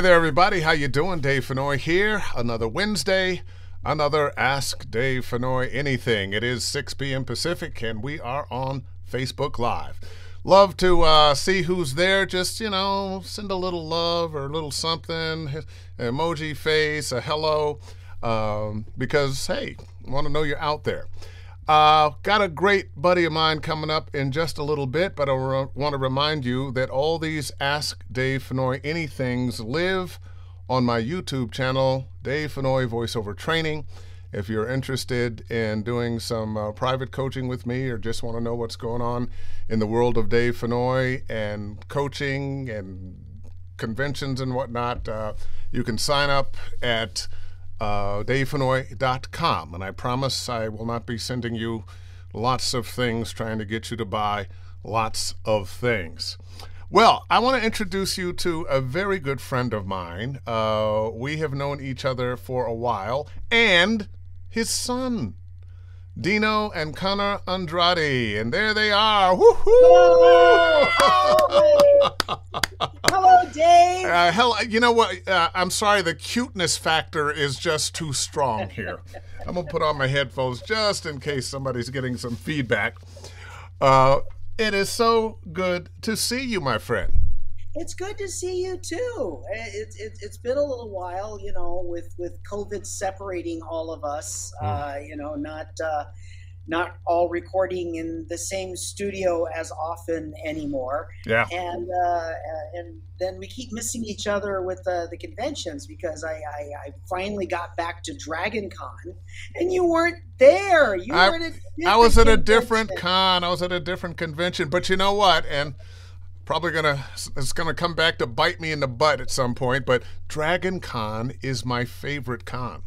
Hey there, everybody. How you doing? Dave Fennoy here. Another Wednesday, another Ask Dave Fennoy Anything. It is 6 p.m. Pacific, and we are on Facebook Live. Love to uh, see who's there. Just you know, send a little love or a little something, emoji face, a hello, um, because hey, want to know you're out there. Uh, got a great buddy of mine coming up in just a little bit, but I want to remind you that all these Ask Dave Fennoy Anythings live on my YouTube channel, Dave Fennoy Voiceover Training. If you're interested in doing some uh, private coaching with me or just want to know what's going on in the world of Dave Fennoy and coaching and conventions and whatnot, uh, you can sign up at uh, davefennoy.com. And I promise I will not be sending you lots of things trying to get you to buy lots of things. Well, I want to introduce you to a very good friend of mine. Uh, we have known each other for a while, and his son, Dino and Connor Andrade. And there they are. Woohoo! Hello, Dave. Uh, hell, you know what? Uh, I'm sorry, the cuteness factor is just too strong here. I'm gonna put on my headphones just in case somebody's getting some feedback. Uh, it is so good to see you, my friend. It's good to see you too. It's it, it's been a little while, you know, with with COVID separating all of us. Mm. Uh, you know, not uh, not all recording in the same studio as often anymore. Yeah. And uh, and then we keep missing each other with uh, the conventions because I, I, I finally got back to Dragon Con and you weren't there. You I- were at a I was at a different different con. I was at a different convention. But you know what? And probably gonna it's gonna come back to bite me in the butt at some point. But Dragon Con is my favorite con.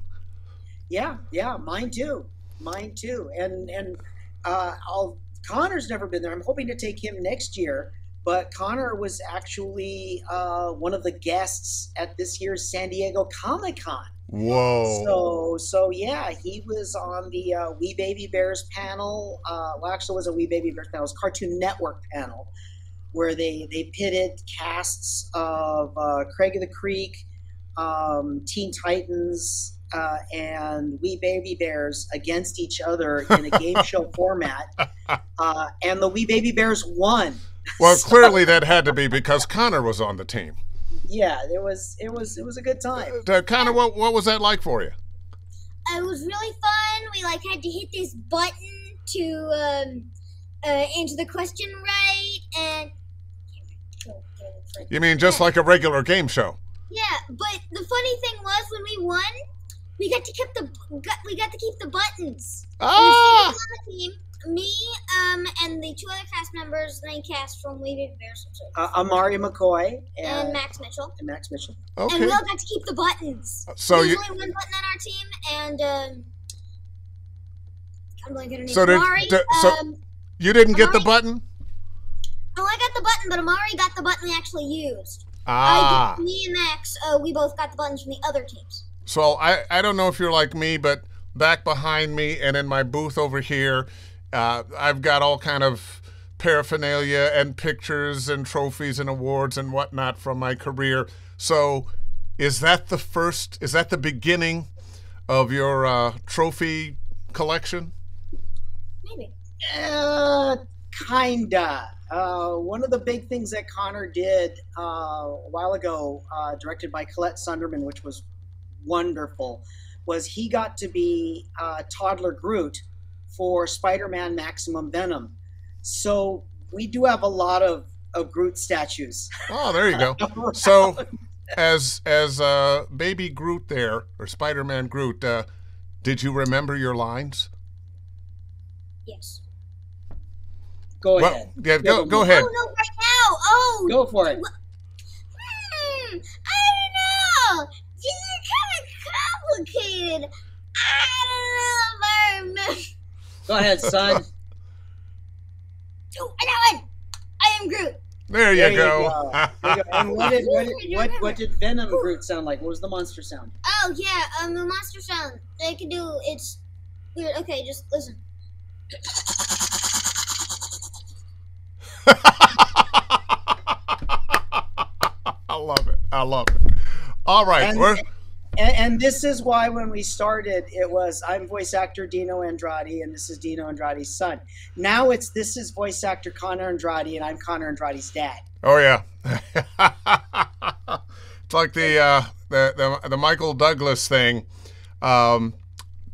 Yeah, yeah, mine too, mine too. And and uh, I'll Connor's never been there. I'm hoping to take him next year. But Connor was actually uh, one of the guests at this year's San Diego Comic Con. Whoa. So so yeah, he was on the uh, We Baby Bears panel. Uh, well, actually, it was a We Baby Bears panel. It was Cartoon Network panel, where they they pitted casts of uh, Craig of the Creek, um, Teen Titans, uh, and We Baby Bears against each other in a game show format, uh, and the We Baby Bears won. well, clearly that had to be because Connor was on the team. Yeah, it was it was it was a good time. Uh, Connor, what what was that like for you? it was really fun. We like had to hit this button to um, uh, answer the question right, and You mean just like a regular game show? yeah. But the funny thing was, when we won, we got to keep the we got to keep the buttons. There was Ah! six on the team, me, um, and the two other cast members, the main cast from We Baby Bears, Uh, Amari McCoy and, and Max Mitchell, and Max Mitchell. Okay. and we all got to keep the buttons. So There's you only one button on our team, and um, I'm blanking on her name. So did- Amari, did- so- um, you didn't get the button? Oh, I got the button, but Amari got the button we actually used. Ah. I me and Max, uh, we both got the buttons from the other teams. So I, I don't know if you're like me, but back behind me and in my booth over here, uh, I've got all kind of paraphernalia and pictures and trophies and awards and whatnot from my career. So is that the first? Is that the beginning of your uh, trophy collection? Maybe. Uh, kinda. Uh, one of the big things that Connor did uh, a while ago, uh, directed by Colette Sunderman, which was wonderful, was he got to be uh, Toddler Groot for Spider-Man Maximum Venom. So we do have a lot of, of Groot statues. Oh, there you go. So, as as uh, baby Groot there or Spider-Man Groot, uh, did you remember your lines? Yes. Go Well, ahead. yeah, go Yeah, go ahead. Oh, no, right now. Oh. Go for it. Hmm, I don't know. These are kind of complicated. I don't know if I remember. Go ahead, son. Oh, I know it. I am Groot. There you There you go. There you go. And what did, what, did, what, what did Venom Groot sound like? What was the monster sound? Oh yeah, um, the monster sound they can do. It's weird. Okay, just listen. Love it. I love it. All right, And- we're And, and this is why when we started, it was I'm voice actor Dino Andrade, and this is Dino Andrade's son. Now it's this is voice actor Connor Andrade, and I'm Connor Andrade's dad. Oh yeah, it's like the, uh, the the the Michael Douglas thing. Um,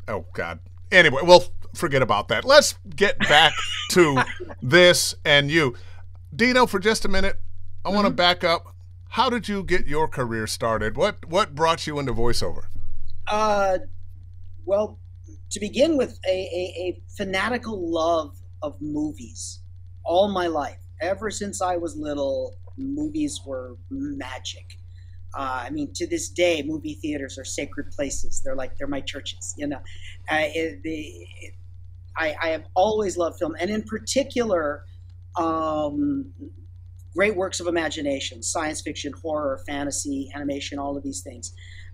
oh God. Anyway, well, forget about that. Let's get back to this and you, Dino. For just a minute, I want to back up. How did you get your career started? What what brought you into voiceover? Uh, well, to begin with, a, a, a fanatical love of movies all my life. Ever since I was little, movies were magic. Uh, I mean, to this day, movie theaters are sacred places. They're like they're my churches. You know, uh, it, the, it, I, I have always loved film, and in particular, um, great works of imagination, science fiction, horror, fantasy, animation, all of these things.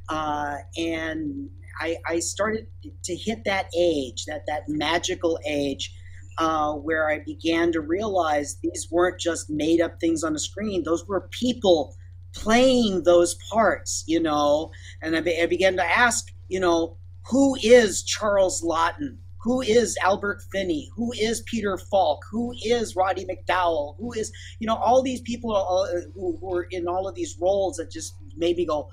Uh, and I, I started to hit that age, that that magical age, uh, where I began to realize these weren't just made up things on the screen; those were people playing those parts, you know. And I, be, I began to ask, you know, who is Charles Laughton? Who is Albert Finney? Who is Peter Falk? Who is Roddy McDowall? Who is, you know, all these people uh, who who were in all of these roles that just made me go,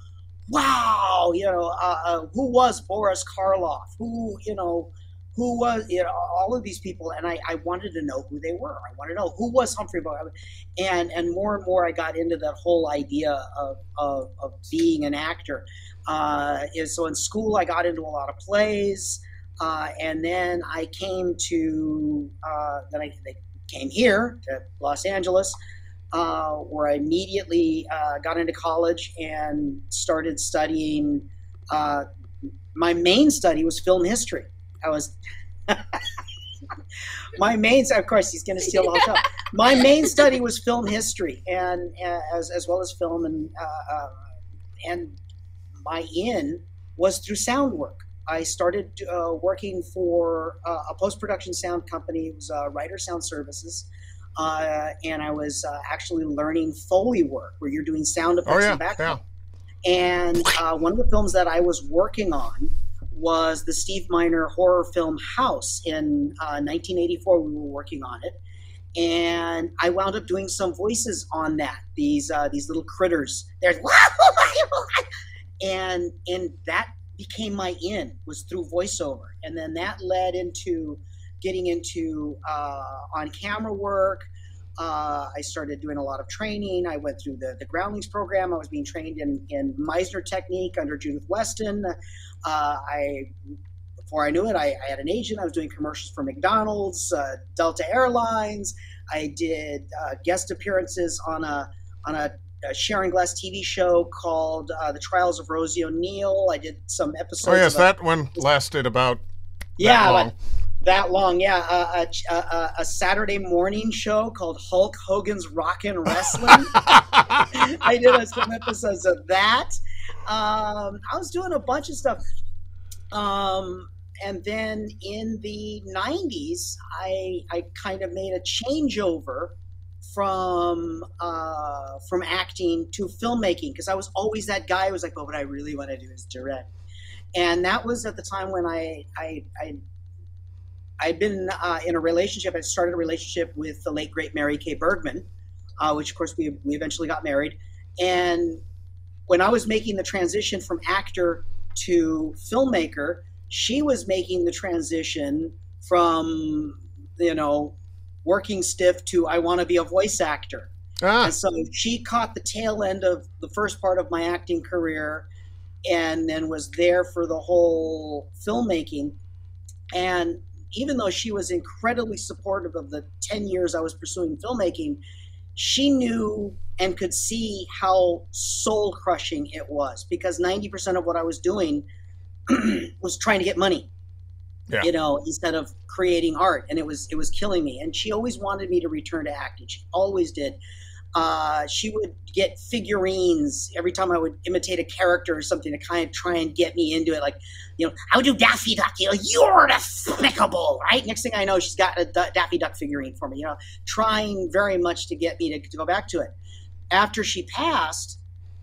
wow, you know, uh, uh, who was Boris Karloff? Who, you know, who was, you know, all of these people, and I, I wanted to know who they were. I wanted to know who was Humphrey Bogart, and and more and more I got into that whole idea of of, of being an actor. Uh, is so in school I got into a lot of plays, uh, and then I came to uh, then I, came here to Los Angeles uh, where I immediately uh, got into college and started studying. Uh, my main study was film history. I was my main, of course, he's going to steal all. My main study was film history, and uh, as as well as film, and and my in was through sound work. I started uh, working for uh, a post production sound company. It was uh, Ryder Sound Services. Uh, and I was uh, actually learning Foley work, where you're doing sound effects Oh yeah, and background. yeah. And uh, one of the films that I was working on was the Steve Miner horror film House. In uh, 1984, we were working on it, and I wound up doing some voices on that. These uh, these little critters. There's and and that became my in was through voiceover, and then that led into getting into uh, on camera work. Uh, I started doing a lot of training. I went through the, the Groundlings program. I was being trained in, in Meisner technique under Judith Weston. Uh, I before I knew it, I, I, had an agent. I was doing commercials for McDonald's, uh, Delta Airlines. I did uh, guest appearances on a on a, a Sharon Gless TV show called uh, The Trials of Rosie O'Neill. I did some episodes. Oh yes, a- that one lasted about yeah, that long. that long, yeah. Uh, a, a, a Saturday morning show called Hulk Hogan's Rockin' Wrestling. I did uh, some episodes of that. Um, I was doing a bunch of stuff. Um, and then in the 90s, I, I kind of made a changeover from uh, from acting to filmmaking because I was always that guy who was like, oh, what I really want to do is direct. And that was at the time when I, I, I I'd been uh, in a relationship. I started a relationship with the late great Mary Kay Bergman, uh, which of course we we eventually got married. And when I was making the transition from actor to filmmaker, she was making the transition from you know working stiff to I want to be a voice actor. Ah, And so she caught the tail end of the first part of my acting career and then was there for the whole filmmaking. And even though she was incredibly supportive of the 10 years I was pursuing filmmaking, she knew and could see how soul crushing it was because 90% of what I was doing was trying to get money Yeah. you know instead of creating art and it was it was killing me and she always wanted me to return to acting she always did uh, she would get figurines every time I would imitate a character or something to kind of try and get me into it. Like, you know, how do Daffy Duck? You know, you're despicable, right? Next thing I know, she's got a Daffy Duck figurine for me. You know, trying very much to get me to, to go back to it. After she passed,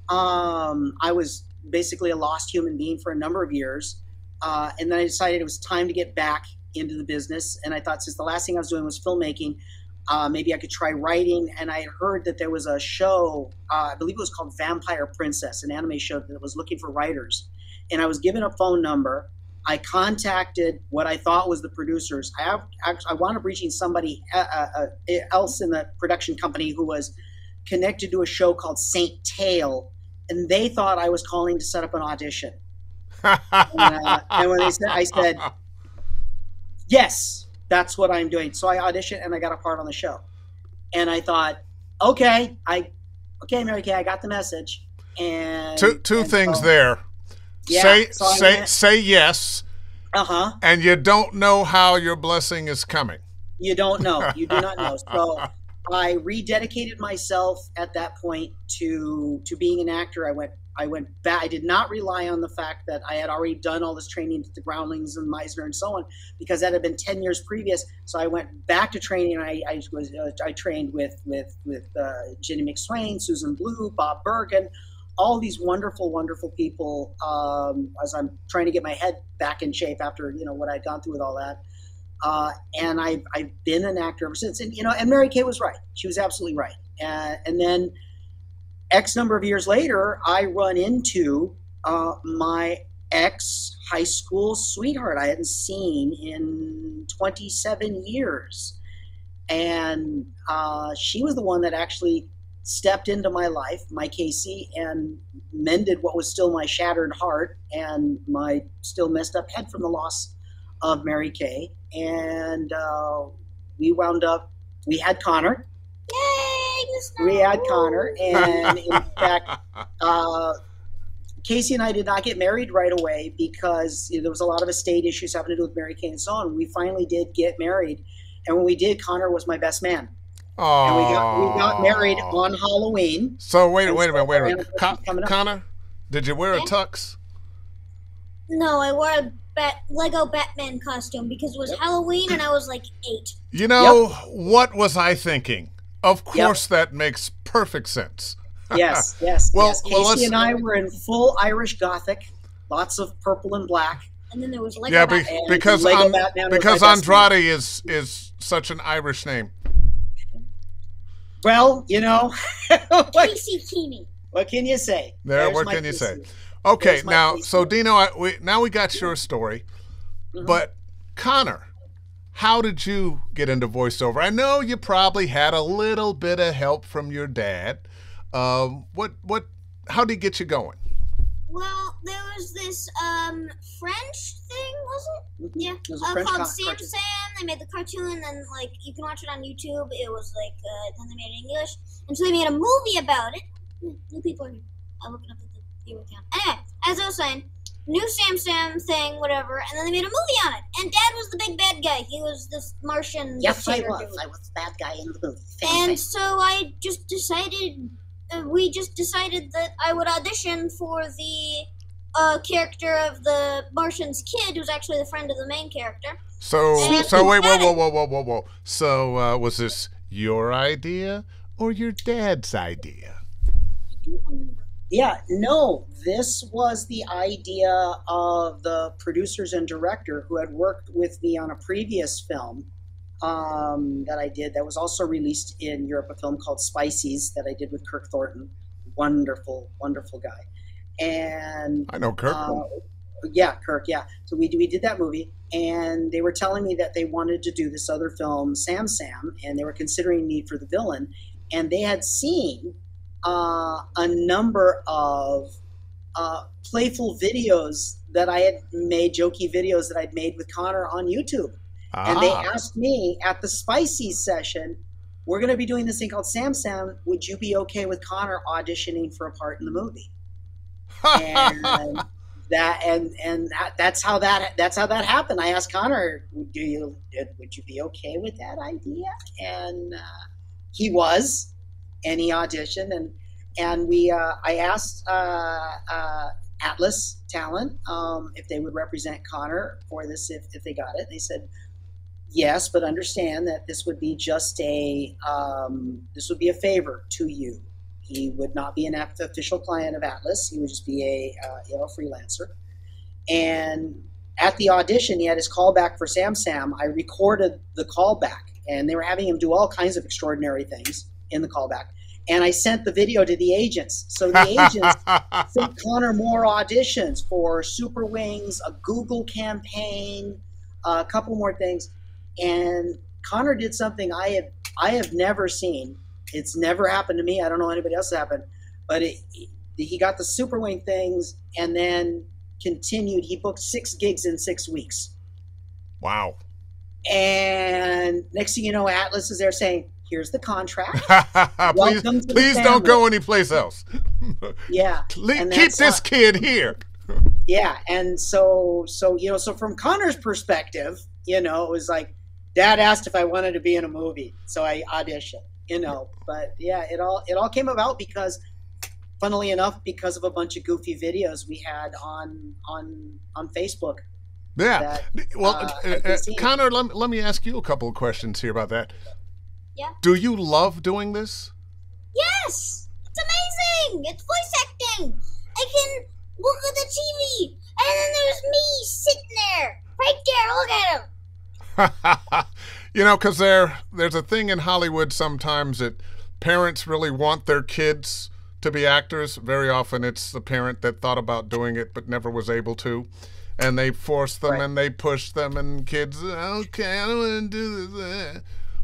um, I was basically a lost human being for a number of years. Uh, and then I decided it was time to get back into the business. And I thought since the last thing I was doing was filmmaking, uh, maybe I could try writing. And I heard that there was a show, uh, I believe it was called Vampire Princess, an anime show that was looking for writers. And I was given a phone number. I contacted what I thought was the producers. I have, I wound up reaching somebody uh, uh, uh, else in the production company who was connected to a show called Saint Tail, and they thought I was calling to set up an audition. And, uh, and when they said, I said, yes, that's what I'm doing. So I auditioned and I got a part on the show. And I thought, okay, I, okay, Mary Kay, I got the message. And two two and things so, there. Yeah, say so say went- say yes, Uh huh. and you don't know how your blessing is coming. You don't know. You do not know. So I rededicated myself at that point to to being an actor. I went I went back. I did not rely on the fact that I had already done all this training with the Groundlings and Meisner and so on, because that had been ten years previous. So I went back to training. And I, I was uh, I trained with with with uh, Ginny McSwain, Susan Blue, Bob Bergen, all these wonderful, wonderful people. Um, as I'm trying to get my head back in shape after you know what I'd gone through with all that. Uh, and I've, I've been an actor ever since. And, you know, and Mary Kay was right. She was absolutely right. Uh, and then X number of years later, I run into uh, my ex high school sweetheart I hadn't seen in 27 years. And uh, she was the one that actually stepped into my life, my Casey, and mended what was still my shattered heart and my still messed up head from the loss of Mary Kay, and uh, we wound up. We had Connor. Yay! We had Connor, and in fact, uh, Casey and I did not get married right away because you know, there was a lot of estate issues having to do with Mary Kay and so on. We finally did get married, and when we did, Connor was my best man, and we got we got married on Halloween. So wait, And wait a minute, wait a minute. our Con- anniversary's coming up. Connor, did you wear a tux? No, I wore a bat- Lego Batman costume because it was Yep. Halloween and I was like eight. You know what was I thinking? Of Yep. course, that makes perfect sense. Yes, yes, Well- yes. Casey well, and I were in full Irish Gothic, lots of purple and black. And then there was Lego yeah, be- Batman. because Lego An- Batman because my best. Andrade is is such an Irish name. Well, you know, what, Casey Keeney. what can you say? There, There's what can you say? Okay, There's now so Dino, I, we, now we got your story, Mhm. but Connor, how did you get into voiceover? I know you probably had a little bit of help from your dad. Um, what what? How did he get you going? Well, there was this um French thing, was it? Mhm. Yeah, It was uh, called co- Sam cartoon. Sam. They made the cartoon, and then like you can watch it on YouTube. It was like uh, then they made it in English, and so they made a movie about it. Hmm, New people are here. I'm looking up at the viewer count. Anyway, as I was saying, new Sam Sam thing, whatever, and then they made a movie on it. And Dad was the big bad guy. He was this Martian. Yes, I was. dude. I was the bad guy in the movie. And so I just decided, uh, we just decided that I would audition for the uh, character of the Martian's kid, who's actually the friend of the main character. So And so wait, whoa, whoa, whoa, whoa, whoa, whoa. So uh, was this your idea or your dad's idea? Yeah, no, this was the idea of the producers and director who had worked with me on a previous film um, that I did that was also released in Europe, a film called Spycies that I did with Kirk Thornton. Wonderful, wonderful guy. And I know Kirk. uh, yeah, Kirk. Yeah. So we we did that movie, and they were telling me that they wanted to do this other film, Sam Sam, and they were considering me for the villain, and they had seen uh, a number of uh, playful videos that I had made, jokey videos that I'd made with Connor on YouTube, and they Ah. asked me at the Spicy session. We're going to be doing this thing called Sam Sam. Would you be okay with Connor auditioning for a part in the movie? and that and and that, that's how that that's how that happened. I asked Connor, "Do you would you be okay with that idea?" And uh, he was, and audition, and and we uh, I asked uh, uh, Atlas Talent um, if they would represent Connor for this if if they got it. They said. Yes, but understand that this would be just a um, this would be a favor to you. He would not be an official client of Atlas. He would just be a uh, you know freelancer. And at the audition, he had his callback for Sam Sam. I recorded the callback, and they were having him do all kinds of extraordinary things in the callback. And I sent the video to the agents. So the agents sent Connor more auditions for Super Wings, a Google campaign, a couple more things. And Connor did something I have I have never seen. It's never happened to me. I don't know anybody else happened, but it, he got the Super Wing things and then continued. He booked six gigs in six weeks. Wow. And next thing you know, Atlas is there saying, "Here's the contract. please, please don't go anyplace else. yeah, keep this kid here." yeah, and so so you know, so from Connor's perspective, you know, it was like, Dad asked if I wanted to be in a movie, so I auditioned. You know, but yeah, it all it all came about because funnily enough, because of a bunch of goofy videos we had on on on Facebook. Yeah. That, well, uh, uh, uh Connor, let, let me ask you a couple of questions here about that. Yeah. Do you love doing this? Yes. It's amazing. It's voice acting. I can look at the TV, and then there's me sitting there, right there. Look at him. you know, because there there's a thing in Hollywood sometimes that parents really want their kids to be actors. Very often it's the parent that thought about doing it but never was able to. And they force them right. and they push them, and kids, okay, I don't want to do this.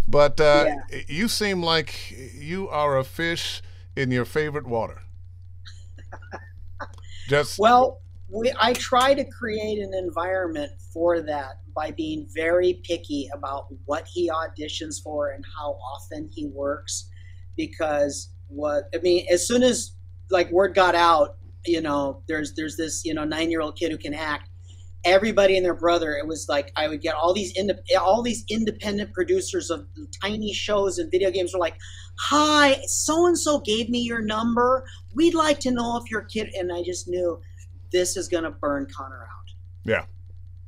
But uh, yeah. you seem like you are a fish in your favorite water. Just well, we, I try to create an environment for that by being very picky about what he auditions for and how often he works, because what I mean, as soon as like word got out, you know, there's there's this you know nine year old kid who can act. Everybody and their brother. It was like I would get all these ind- all these independent producers of tiny shows and video games were like, "Hi, so and so gave me your number. We'd like to know if your kid." And I just knew this is gonna burn Connor out. Yeah.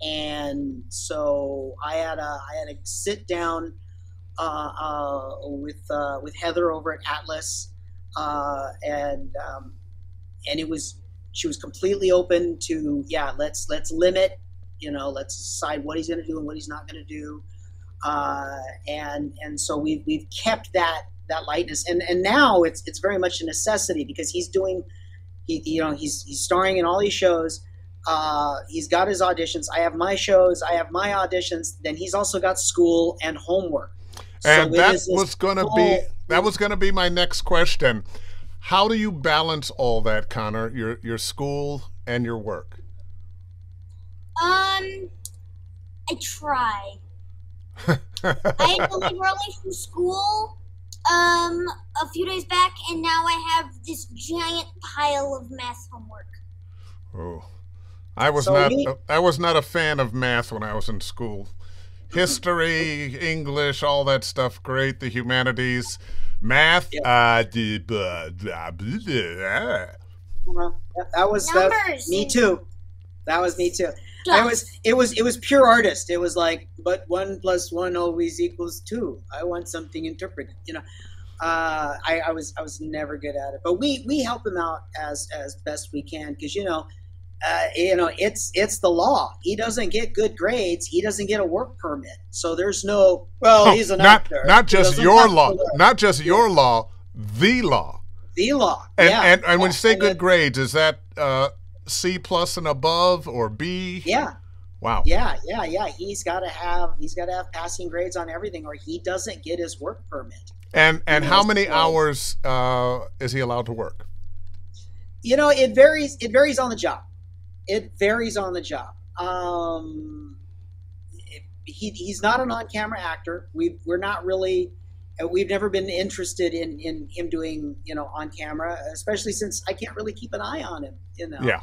And so I had a I had a sit down uh, uh, with uh, with Heather over at Atlas, and um, and it was she was completely open to yeah let's let's limit you know let's decide what he's going to do and what he's not going to do. Uh, and and so we've we've kept that that lightness. And and now it's it's very much a necessity because he's doing he you know he's he's starring in all these shows. Uh, he's got his auditions. I have my shows. I have my auditions. Then he's also got school and homework. And so that was going to be that was going to be my next question. How do you balance all that, Connor? Your your school and your work. Um, I try. I had to leave early from school um a few days back, and now I have this giant pile of math homework. Oh, I was so not. We, I was not a fan of math when I was in school history, English, all that stuff. Great. The humanities, math. Yep. Uh, blah, blah, blah, well, that was that, me too. That was me too. I was it was it was pure artist. It was like, but one plus one always equals two. I want something interpreted. You know, uh, I, I was I was never good at it. But we we help him out as as best we can because you know uh, you know, it's it's the law. He doesn't get good grades. He doesn't get a work permit. So there's no. Well, he's an not, actor. Not just your law. Not just your law. The law. The law. And yeah. and, and yeah. when you say and good it, grades, is that uh, C plus and above or B? Yeah. Wow. Yeah, yeah, yeah. He's got to have he's got to have passing grades on everything, or he doesn't get his work permit. And and how many hours uh, is he allowed to work? You know, it varies. It varies on the job it varies on the job. Um, he, he's not an on-camera actor. We we're not really we've never been interested in in him doing you know on camera, especially since I can't really keep an eye on him. You know. Yeah.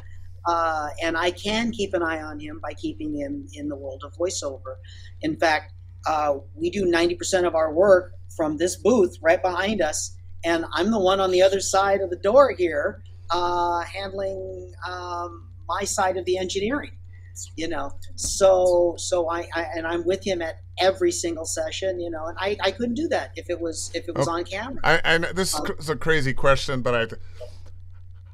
Uh, and I can keep an eye on him by keeping him in the world of voiceover. In fact, uh, we do 90% of our work from this booth right behind us, and I'm the one on the other side of the door here uh, handling um, my side of the engineering. you know. So so I, I and I'm with him at every single session, you know, and I, I couldn't do that if it was if it was on camera. I, and this is Um, is a crazy question, but I.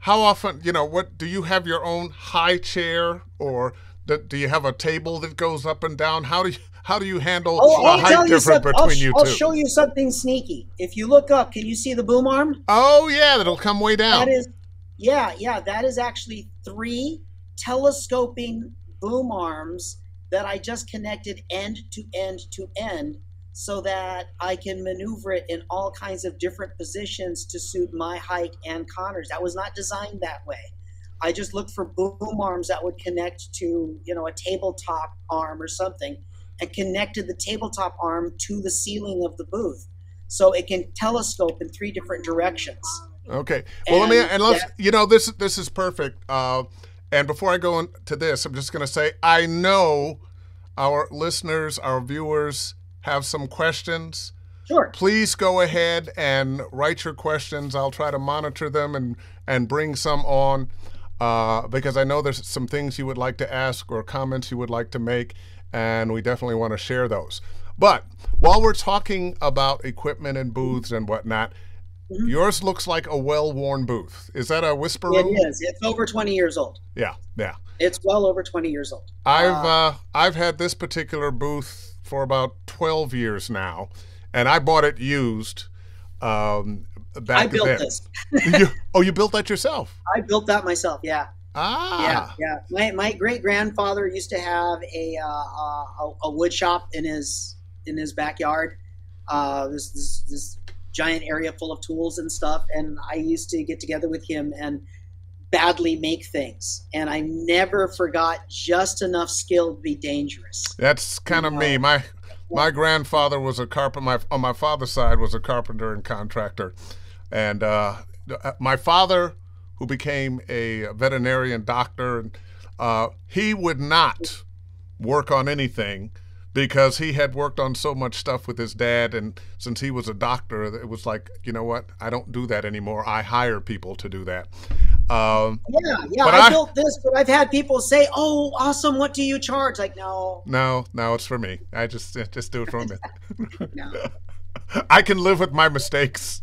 How often, you know, what do you have your own high chair, or do, do you have a table that goes up and down? How do you how do you handle Oh, the I'll height difference. I'll, between sh- you I'll show you something sneaky. If you look up, can you see the boom arm? oh yeah, that'll come way down. That is, yeah, yeah. That is actually three telescoping boom arms that I just connected end to end to end, so that I can maneuver it in all kinds of different positions to suit my height and Connor's. That was not designed that way. I just looked for boom arms that would connect to, you know, a tabletop arm or something, and connected the tabletop arm to the ceiling of the booth, so it can telescope in three different directions. Okay. Well, let me And and let's that- you know this this is perfect. Uh, and before I go into this, I'm just going to say I know our listeners, our viewers have some questions. Sure. Please go ahead and write your questions. I'll try to monitor them and and bring some on uh, because I know there's some things you would like to ask or comments you would like to make, and we definitely want to share those. But while we're talking about equipment and booths and whatnot, Mhm. yours looks like a well-worn booth. Is that a whisper It room? is. It's over 20 years old. Yeah, yeah. It's well over 20 years old. I've uh, I've had this particular booth for about 12 years now, and I bought it used. Um, back I built then. this. You- oh, you built that yourself? I built that myself. Yeah. Ah, Yeah. Yeah. My, my great grandfather used to have a, uh, a, a wood shop in his, in his backyard. Uh, this, this, this giant area full of tools and stuff. And I used to get together with him and badly make things. And I never forgot just enough skill to be dangerous. that's kind of me. My my grandfather was a carpenter. My on my father's side was a carpenter and contractor, and uh, my father, who became a veterinarian doctor, and uh, he would not work on anything because he had worked on so much stuff with his dad and since he was a doctor it was like you know what i don't do that anymore i hire people to do that um, Yeah, yeah. I, I- built this, but I've had people say, "Oh, awesome! What do you charge?" Like, no, no no it's for me i just just do it for me no. i can live with my mistakes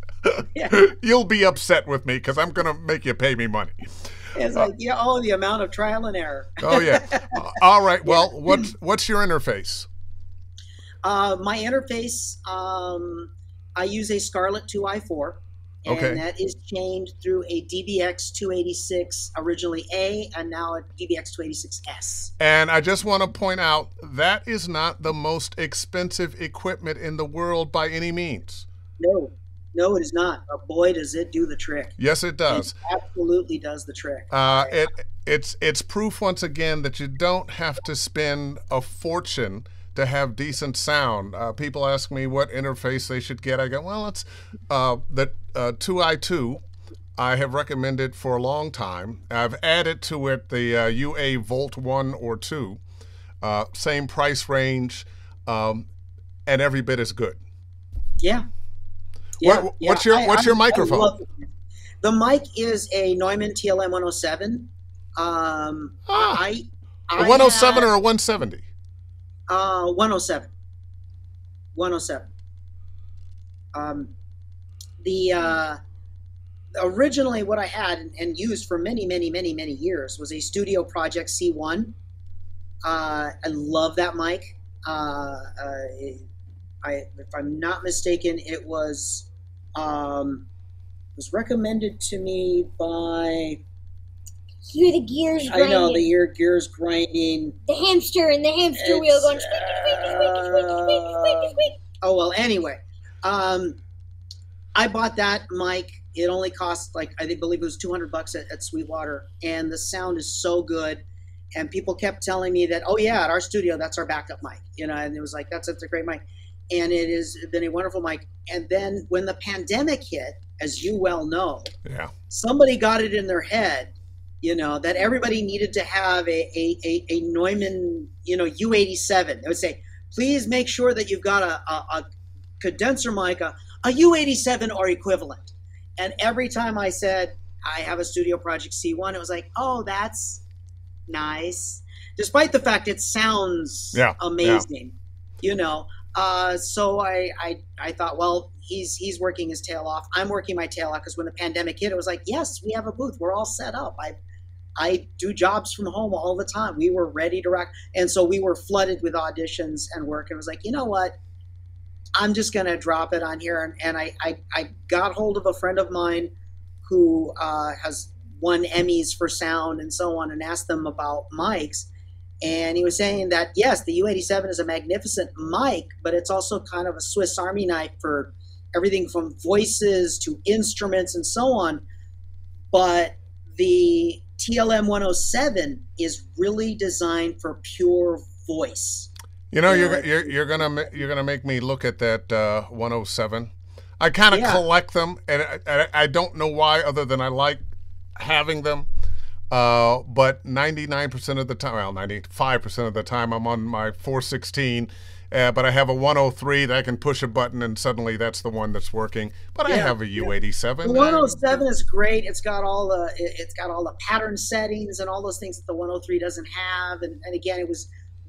Yeah. you'll be upset with me because i'm gonna make you pay me money It's like, yeah, oh, the amount of trial and error. oh yeah all right well what's what's your interface Uh, my interface, um, I use a Scarlett 2i4, and Okay. that is chained through a DBX 286, originally A, and now a DBX 286S. And I just want to point out that is not the most expensive equipment in the world by any means. No, no, it is not. But boy, does it do the trick. Yes, it does. It absolutely does the trick. Uh, it it's it's proof once again that you don't have to spend a fortune to have decent sound. Uh, people ask me what interface they should get. I go, well, it's uh, the uh, 2i2. I have recommended for a long time. I've added to it the uh, UA Volt 1 or 2. Uh, same price range, um, and every bit as good. Yeah. What- what's your- what's your microphone? love. The mic is a Neumann TLM 107. Um, Ah. I, A I 107 had, or a 170? Uh, 107. 107. Um, the uh, originally what I had and, used for many, many, many, many years was a Studio Project C1. Uh, I love that mic. Uh, uh, I, if I'm not mistaken, it was um, was recommended to me by Hear the gears grinding. I know grinding. the ear gears grinding. the hamster and the hamster wheel going squeaky, squeaky, squeaky, squeaky, squeaky, squeaky, squeaky. Oh well. Anyway, um, I bought that mic. It only cost like I believe it was two hundred bucks at, at Sweetwater, and the sound is so good. And people kept telling me that, oh yeah, at our studio, that's our backup mic. You know, and it was like that's that's a great mic, and it has been a wonderful mic. And then when the pandemic hit, as you well know, Yeah. somebody got it in their head, you know, that everybody needed to have a, a, a, a Neumann, you know, U87. They would say, please make sure that you've got a, a, a condenser mic, a, a U87 or equivalent. And every time I said, I have a Studio Project C1, it was like, oh, that's nice. despite the fact it sounds Yeah, amazing, you know. Uh, so I, I I thought, well, he's he's working his tail off. I'm working my tail off because when the pandemic hit, it was like, yes, we have a booth. We're all set up. I I do jobs from home all the time. We were ready to rock, and so we were flooded with auditions and work. And was like, you know what? I'm just gonna drop it on here. And, and I, I I got hold of a friend of mine who uh, has won Emmys for sound and so on, and asked them about mics. And he was saying that yes, the U87 is a magnificent mic, but it's also kind of a Swiss Army knife for everything from voices to instruments and so on. But the TLM 107 is really designed for pure voice. You know, you're you're you're gonna you're gonna make me look at that uh, 107. I kind of Yeah. collect them, and I, I, I don't know why, other than I like having them. Uh, but 99% of the time, well, 95% of the time, I'm on my 416. Uh, but I have a 103 that I can push a button, and suddenly that's the one that's working. But I have a U87. The 107 is great. It's got all the it- it's got all the pattern settings and all those things that the 103 doesn't have. And, and again, it was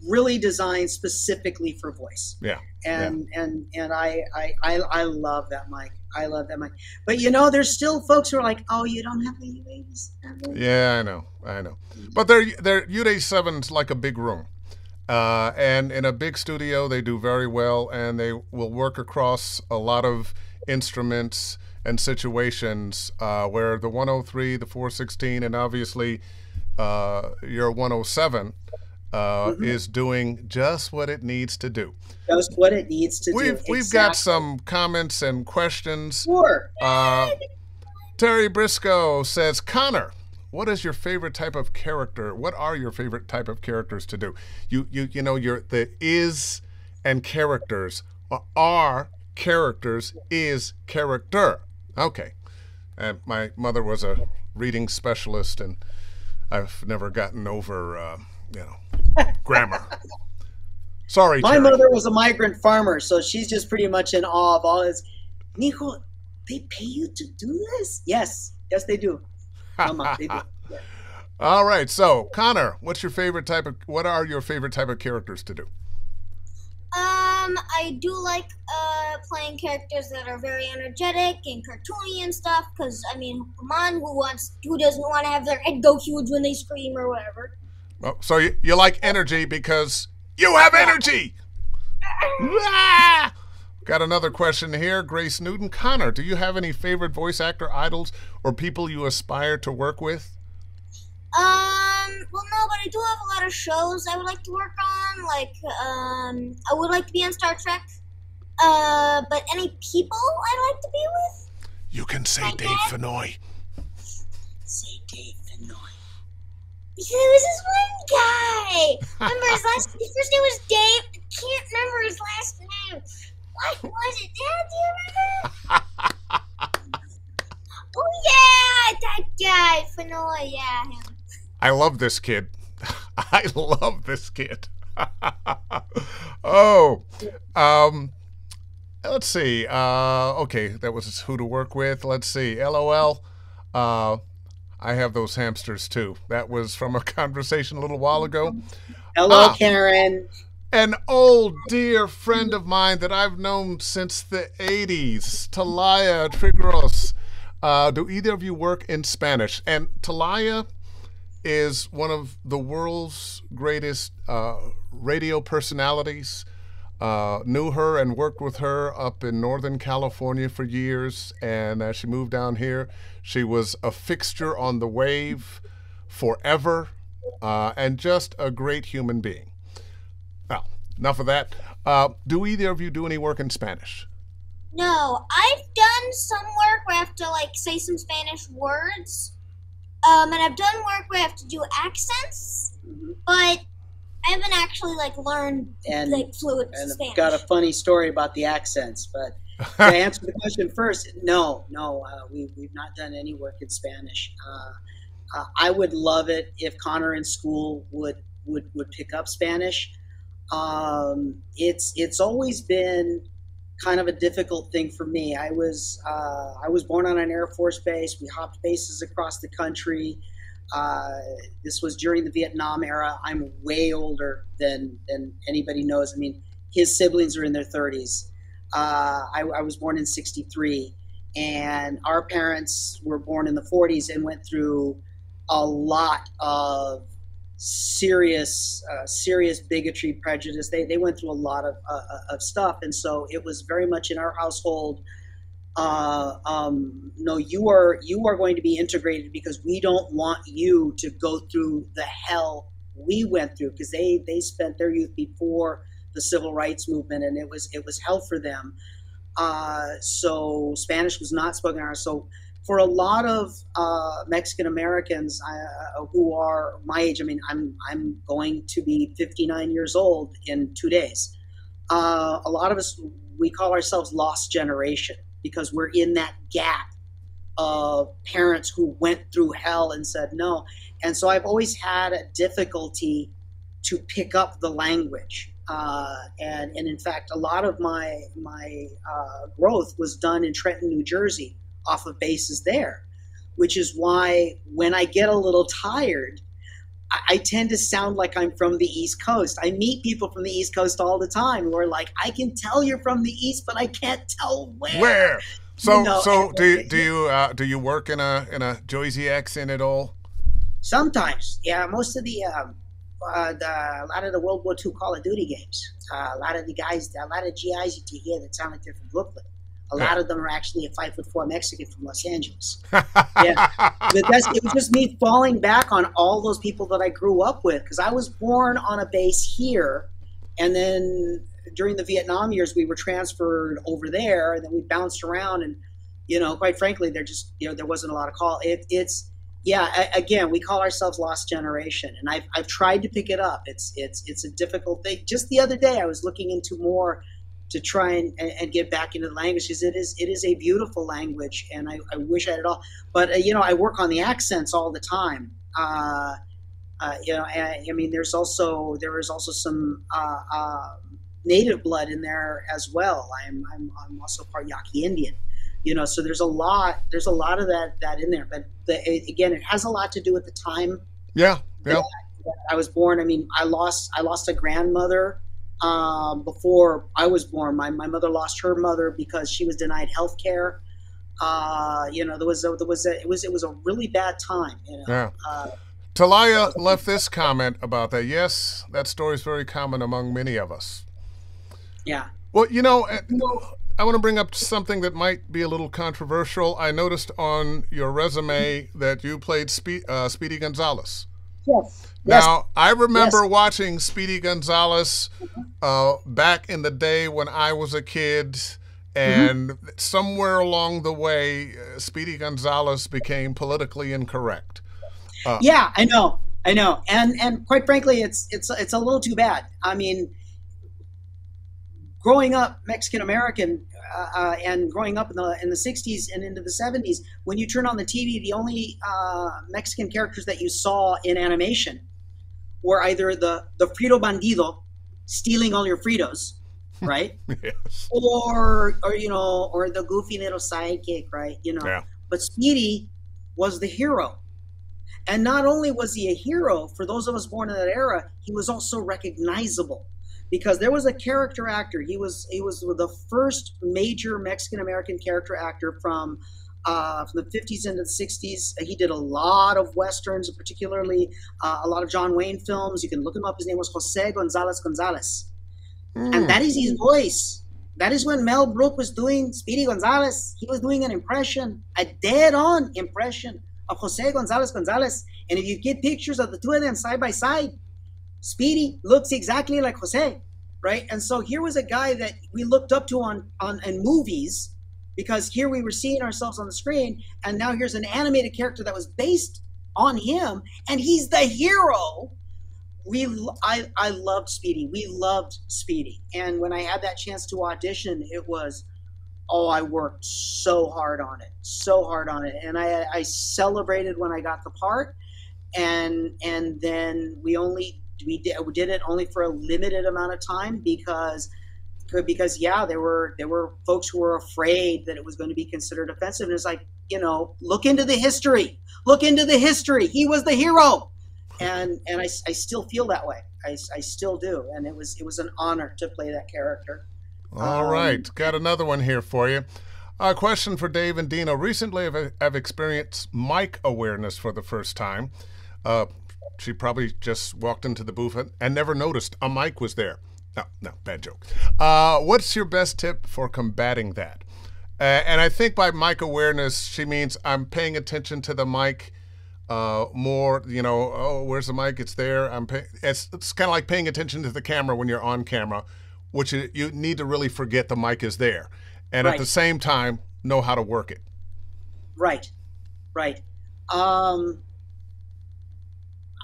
really designed specifically for voice. Yeah, And and and I, I I I love that mic. I love that mic. But you know, there's still folks who are like, "Oh, you don't have a U87." Yeah, I know, I know. But their their U87's like a big room, uh, and in a big studio they do very well, and they will work across a lot of instruments and situations. Uh, where the 103, the 416, and obviously uh, your 107 uh, is doing just what it needs to do. Just what it needs to We've do. we've got some comments and questions. Sure. Uh, Terry Briscoe says, Connor, what is your favorite type of character? What are your favorite type of characters to do? You you you know your the is and characters are- are characters is character. Okay. And my mother was a reading specialist, and I've never gotten over uh, you know grammar. Sorry, My Terry. mother was a migrant farmer, so she's just pretty much in awe of all this. Nico, they pay you to do this? Yes, yes, they do. Mama. Yeah. All right, so Connor, what's your favorite type of? What are your favorite type of characters to do? Um, I do like uh playing characters that are very energetic and cartoony and stuff. Cause I mean, come on, who wants, who doesn't want to have their head go huge when they scream or whatever? Oh, so you, you like energy because you have energy. Ah! Got another question here, Grace Newton. Connor, do you have any favorite voice actor idols or people you aspire to work with? Um, well, no, but I do have a lot of shows I would like to work on. Like, um, I would like to be on Star Trek. Uh, but any people I'd like to be with? You can say My Dave dad? Fennoy. Say Dave Fennoy. Because it was this one guy. Remember his last? His first name was Dave. I can't remember his last name. What was it, Dad? Do you remember? oh yeah, that guy, Fennoy. Yeah, him. I love this kid. I love this kid. oh, um, let's see. Uh, okay, that was who to work with. Let's see. LOL. Uh, I have those hamsters too. That was from a conversation a little while ago. Hello, Ah. Karen. An old dear friend of mine that I've known since the 80s, Talaya Trigueros. Uh, do either of you work in Spanish? And Talaya is one of the world's greatest uh, radio personalities. Uh, knew her and worked with her up in Northern California for years. And as she moved down here, she was a fixture on the wave forever uh, and just a great human being. Well, enough of that. Uh, do either of you do any work in Spanish? No, I've done some work where I have to like say some Spanish words. Um, and I've done work where I have to do accents, Mhm. but I haven't actually like learned And like fluent and Spanish. I've got a funny story about the accents, but to answer the question first, no, no, uh, we, we've not done any work in Spanish. Uh, uh, I would love it if Connor in school would would, would pick up Spanish. Um, it's it's always been kind of a difficult thing for me. I was uh, I was born on an Air Force base. We hopped bases across the country. Uh, this was during the Vietnam era. I'm way older than than anybody knows. I mean, his siblings are in their 30s. Uh, I, I was born in '63, and our parents were born in the 40s and went through a lot of serious, uh, serious bigotry, prejudice. They, they went through a lot of, uh, of stuff. And so it was very much in our household. Uh, um, no, you are you are going to be integrated because we don't want you to go through the hell we went through because they they spent their youth before the civil rights movement and it was it was hell for them. Uh, so Spanish was not spoken out. So for a lot of uh, Mexican Americans uh, who are my age, I mean, I'm I'm going to be 59 years old in two days. Uh, a lot of us we call ourselves lost generation because we're in that gap of parents who went through hell and said no. And so I've always had a difficulty to pick up the language. Uh, and, and in fact, a lot of my my uh, growth was done in Trenton, New Jersey, off of bases there, which is why when I get a little tired, I, I tend to sound like I'm from the East Coast. I meet people from the East Coast all the time who are like, "I can tell you're from the East, but I can't tell where." Where? So, You know, so do you, do you uh, do you work in a in a Jersey accent at all? Sometimes, yeah. Most of the, um, uh, the a lot of the World War II Call of Duty games, uh, a lot of the guys, a lot of GIs that you hear that sound like they're from Brooklyn. A lot of them are actually a five foot four Mexican from Los Angeles. Yeah. But that's it was just me falling back on all those people that I grew up with because I was born on a base here, and then during the Vietnam years we were transferred over there, and then we bounced around, and you know, quite frankly, there just you know there wasn't a lot of call. It, it's yeah, again, we call ourselves lost generation, and I've I've tried to pick it up. It's it's it's a difficult thing. Just the other day, I was looking into more to try and, and, get back into the language because it is it is a beautiful language, and I, I wish I had it all. But uh, you know, I work on the accents all the time. Uh, uh, you know, I, I mean, there's also there is also some uh, uh, native blood in there as well. I'm I'm, I'm also part Yaqui Indian. You know, so there's a lot there's a lot of that that in there. But the, again, it has a lot to do with the time yeah, yeah. that I was born. I mean, I lost I lost a grandmother um, before I was born. My, my mother lost her mother because she was denied health care. Uh, you know, there was a, there was a, it was it was a really bad time. You know, Yeah. uh, Talaya left this comment about that. Yes, that story is very common among many of us. yeah. Well, you know, uh, I want to bring up something that might be a little controversial. I noticed on your resume that you played Spe- uh, Speedy Gonzalez. Yes. Yes. Now, I remember Yes. watching Speedy Gonzalez uh, back in the day when I was a kid, and somewhere along the way, uh, Speedy Gonzalez became politically incorrect. Yeah, I know, I know, and and quite frankly, it's it's it's a little too bad. I mean, growing up Mexican American uh, uh, and growing up in the in the '60s and into the '70s, when you turn on the TV, the only uh, Mexican characters that you saw in animation were either the the Frito Bandido stealing all your Fritos, right, yes. or or you know, or the goofy little sidekick, right, you know. Yeah. But Speedy was the hero. And not only was he a hero for those of us born in that era, he was also recognizable because there was a character actor. He was he was the first major Mexican American character actor from uh, from the 50s into the 60s. He did a lot of westerns, particularly uh, a lot of John Wayne films. You can look him up. His name was Jose Gonzalez Gonzalez, Hmm. and that is his voice. That is when Mel Brooks was doing Speedy Gonzalez. He was doing an impression, a dead-on impression of Jose Gonzalez Gonzalez. And if you get pictures of the two of them side by side, Speedy looks exactly like Jose, right? And so here was a guy that we looked up to on on in movies because here we were seeing ourselves on the screen, and now here's an animated character that was based on him, and he's the hero. We, I, I loved Speedy. We loved Speedy, and when I had that chance to audition, it was, oh, I worked so hard on it, so hard on it, and I, I celebrated when I got the part, and and then we only we did, we did it only for a limited amount of time because because yeah there were there were folks who were afraid that it was going to be considered offensive and it's like you know, look into the history. Look into the history. He was the hero, and and I, I still feel that way. I, I still do, and it was it was an honor to play that character. All Um, right, got another one here for you. A question for Dave and Dino. Recently, I've, I've experienced mic awareness for the first time. Uh, she probably just walked into the booth and, and never noticed a mic was there. No, no, bad joke. Uh, what's your best tip for combating that? Uh, and I think by mic awareness, she means I'm paying attention to the mic uh, more. You know, oh, where's the mic? It's there. I'm. Pay- it's it's kind of like paying attention to the camera when you're on camera, which you, you need to really forget the mic is there, and at the same time know how to work it. Right, right. Um,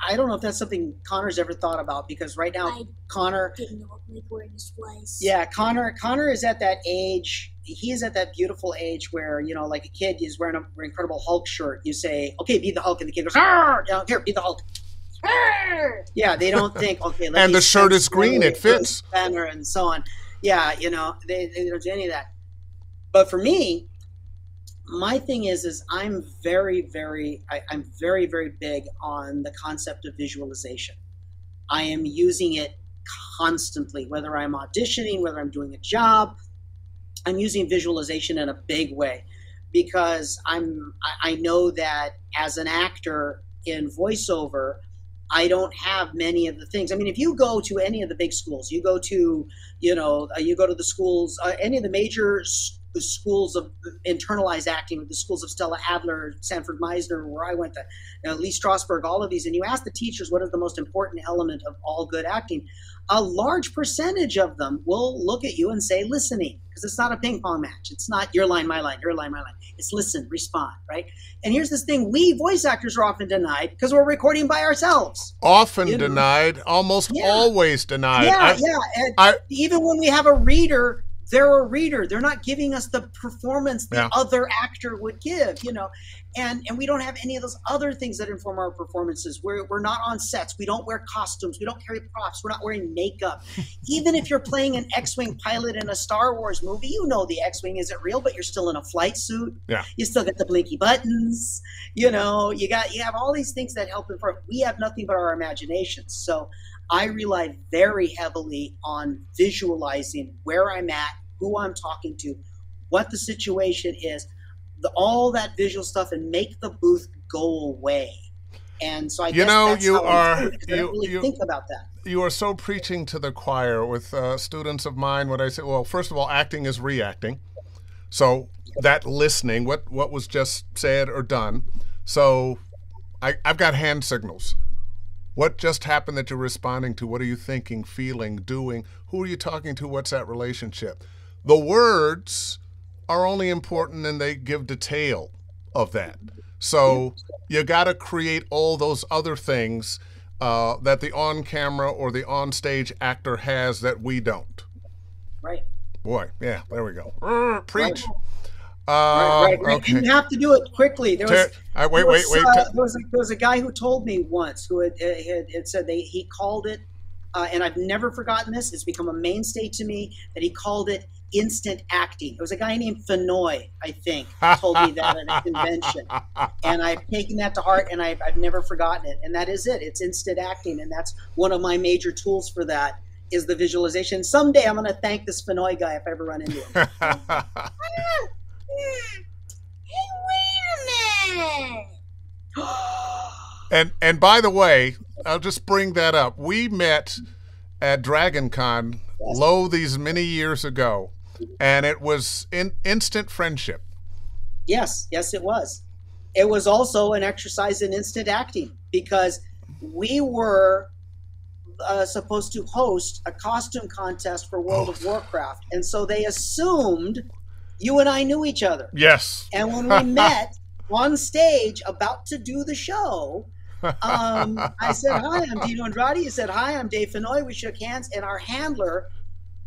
I don't know if that's something Connor's ever thought about because right now I Connor, didn't know what mic awareness was. yeah, Connor, Connor is at that age. He is at that beautiful age where you know, like a kid is wearing an Incredible Hulk shirt. You say, "Okay, be the Hulk," and the kid goes, "Arr!" You know, "Here, be the Hulk." Arr! Yeah, they don't think, okay, let And the shirt is green, it fits. Banner and so on. Yeah, you know, they, they don't do any of that. But for me, my thing is, is I'm very, very, I, I'm very, very big on the concept of visualization. I am using it constantly, whether I'm auditioning, whether I'm doing a job. I'm using visualization in a big way because I'm. I, I know that as an actor in voiceover, I don't have many of the things. I mean, if you go to any of the big schools, you go to, you know, uh, you go to the schools, uh, any of the major s- schools of internalized acting, the schools of Stella Adler, Sanford Meisner, where I went to, you know, Lee Strasberg, all of these, and you ask the teachers what is the most important element of all good acting, a large percentage of them will look at you and say listening, because it's not a ping pong match. It's not your line, my line, your line, my line. It's listen, respond, right? And here's this thing: we voice actors are often denied because we're recording by ourselves. Often You know- denied, almost Yeah. always denied. yeah, I- yeah. And I- even when we have a reader, they're a reader. They're not giving us the performance the Yeah. other actor would give, you know. And and we don't have any of those other things that inform our performances. We're we're not on sets. We don't wear costumes. We don't carry props. We're not wearing makeup. even if you're playing an X-wing pilot in a Star Wars movie, you know the X-wing isn't real, but you're still in a flight suit. Yeah. You still got the blinky buttons. You know, you got you have all these things that help inform. We have nothing but our imaginations. So I rely very heavily on visualizing where I'm at, who I'm talking to, what the situation is, the, all that visual stuff, and make the booth go away. And so I You guess know, that's you how are- do it, 'cause I you- don't really you- think about that. you are so preaching to the choir with uh, students of mine when I say, well, first of all, acting is reacting. So that listening, what what was just said or done. So I, I've got hand signals. What just happened that you're responding to? What are you thinking, feeling, doing? Who are you talking to? What's that relationship? The words are only important and they give detail of that. So you got to create all those other things uh, that the on camera or the on stage actor has that we don't. Right. Boy, yeah, there we go. Urgh, preach. Right, Uh, right, right. okay. You have to do it quickly. There was, wait, there wait, was, wait. uh, there, was a, there was a guy who told me once who had, had, had said they, he called it, uh, and I've never forgotten this. It's become a mainstay to me that he called it instant acting. It was a guy named Fennoy, I think, told me that at a convention, and I've taken that to heart, and I've, I've never forgotten it. And that is it. It's instant acting, and that's one of my major tools for that is the visualization. Someday I'm going to thank this Fennoy guy if I ever run into him. Hey, wait a minute! and and by the way, I'll just bring that up. We met at Dragon Con, lo these many years ago, and it was in instant friendship. Yes, yes, it was. It was also an exercise in instant acting because we were uh, supposed to host a costume contest for World of Warcraft, and so they assumed you and I knew each other. Yes. And when we met on stage about to do the show, um, I said, "Hi, I'm Dino Andrade." He said, "Hi, I'm Dave Fennoy." We shook hands, and our handler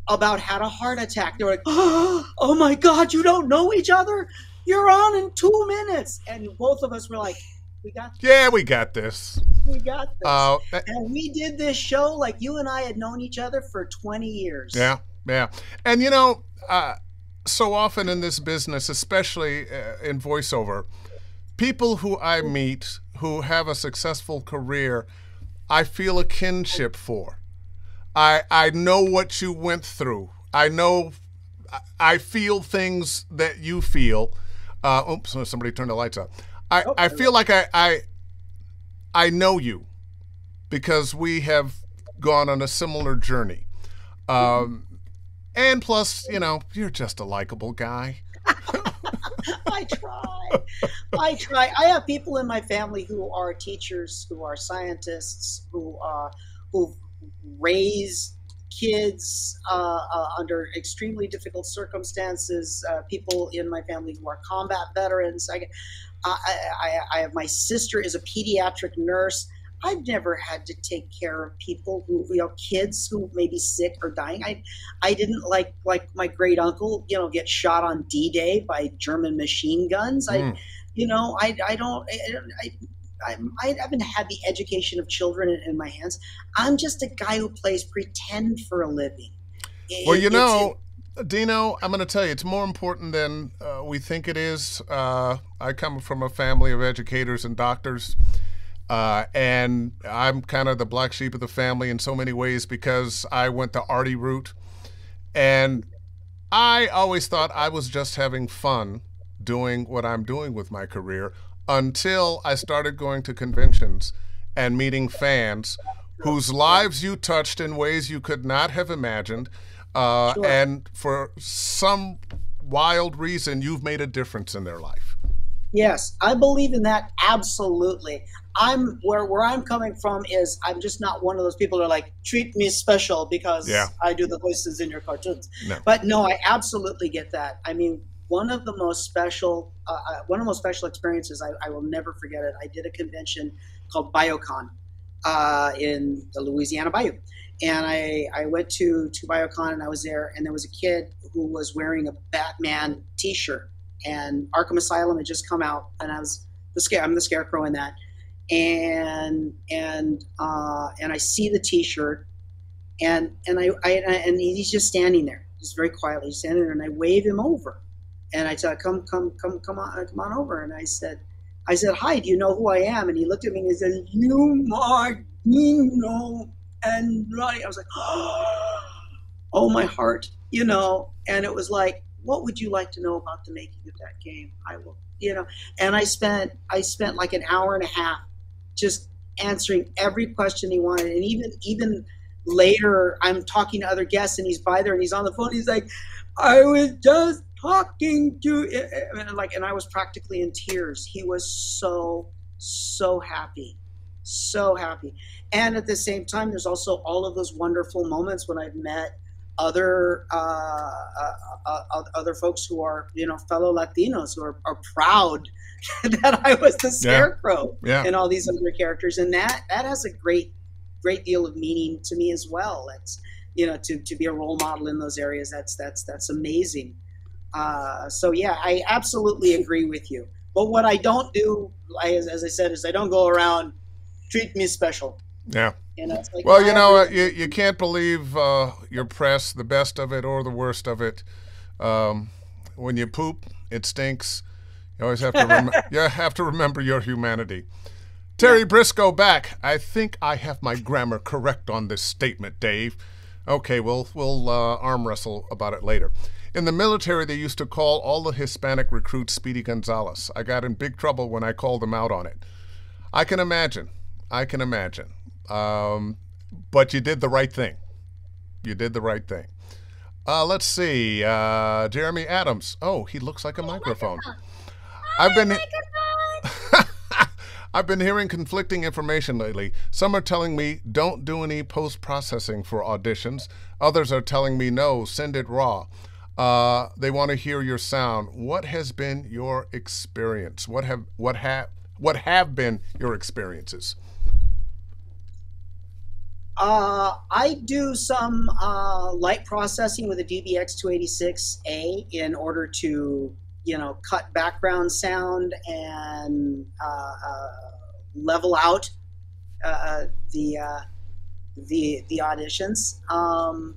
about had a heart attack. They were like, "Oh my God, you don't know each other? You're on in two minutes!" And both of us were like, "We got, Yeah, we got this. we got this." Uh, that- and we did this show like you and I had known each other for 20 years. yeah, yeah. And you know, uh, so often in this business, especially uh, in voiceover, people who I meet who have a successful career, I feel a kinship for. I I know what you went through. I know I feel things that you feel. Uh, oops, somebody turned the lights up. I, oh, I feel like I, I I know you because we have gone on a similar journey. Um, and plus, you know, you're just a likable guy. I try. I try. I have people in my family who are teachers, who are scientists, who uh, who raise kids uh, uh, under extremely difficult circumstances. Uh, people in my family who are combat veterans. I, I, I, I have my sister is a pediatric nurse. I've never had to take care of people who, you know, kids who may be sick or dying. I, I didn't like like my great uncle, you know, get shot on D Day by German machine guns. I, mm. you know, I, I don't, I, I, I haven't had the education of children in, in, my hands. I'm just a guy who plays pretend for a living. Well, you know, Dino, I'm going to tell you, it's more important than uh, we think it is. Uh, I come from a family of educators and doctors. Uh, and I'm kind of the black sheep of the family in so many ways because I went the arty route. And I always thought I was just having fun doing what I'm doing with my career until I started going to conventions and meeting fans whose lives you touched in ways you could not have imagined. Uh, sure. And for some wild reason, you've made a difference in their life. Yes, I believe in that absolutely. I'm where where I'm coming from is I'm just not one of those people that are like treat me special because yeah. I do the voices in your cartoons. No. But no, I absolutely get that. I mean, one of the most special uh, uh, one of the most special experiences I, I, will never forget it. I did a convention called BioCon uh, in the Louisiana Bayou, and I, I went to to BioCon and I was there, and there was a kid who was wearing a Batman T-shirt, and Arkham Asylum had just come out, and I was the scare I'm the scarecrow in that, and and uh, and I see the T-shirt, and and I, I and he's just standing there, just very quietly standing there, and I wave him over and I said, "Come, come, come, come on, come on over." And I said, "I said, hi. Do you know who I am?" And he looked at me and he said, "You are Dino and Ronnie." I was like, "Oh, my heart," you know. And it was like, "What would you like to know about the making of that game?" I will, you know. And I spent, I spent like an hour and a half just answering every question he wanted, and even, even later, I'm talking to other guests, and he's by there, and he's on the phone. He's like, "I was just." talking to and like and I was practically in tears. He was so so happy. So happy. And at the same time there's also all of those wonderful moments when I've met other uh, uh, uh, other folks who are you know fellow Latinos who are, are proud that I was the scarecrow yeah. Yeah. and all these other characters, and that that has a great great deal of meaning to me as well. It's you know to, to be a role model in those areas. That's that's that's amazing. Uh, so yeah, I absolutely agree with you. But what I don't do, as, as I said, is I don't go around treat me special. Yeah. Like, well, you know, you, you can't believe uh, your press, the best of it or the worst of it. Um, when you poop, it stinks. You always have to rem- you have to remember your humanity. Terry Briscoe back. I think I have my grammar correct on this statement, Dave. Okay, we'll we'll uh, arm wrestle about it later. In the military, they used to call all the Hispanic recruits Speedy Gonzales. I got in big trouble when I called them out on it. I can imagine. I can imagine. Um, but you did the right thing. You did the right thing. Uh, let's see. Uh, Jeremy Adams. Oh, he looks like a microphone. I've been. I've been hearing conflicting information lately. Some are telling me don't do any post processing for auditions. Others are telling me no, send it raw. Uh, they want to hear your sound. What has been your experience? What have what have what have been your experiences? Uh, I do some uh, light processing with a DBX 286A in order to, you know, cut background sound and uh, uh level out uh, the the the auditions. Um,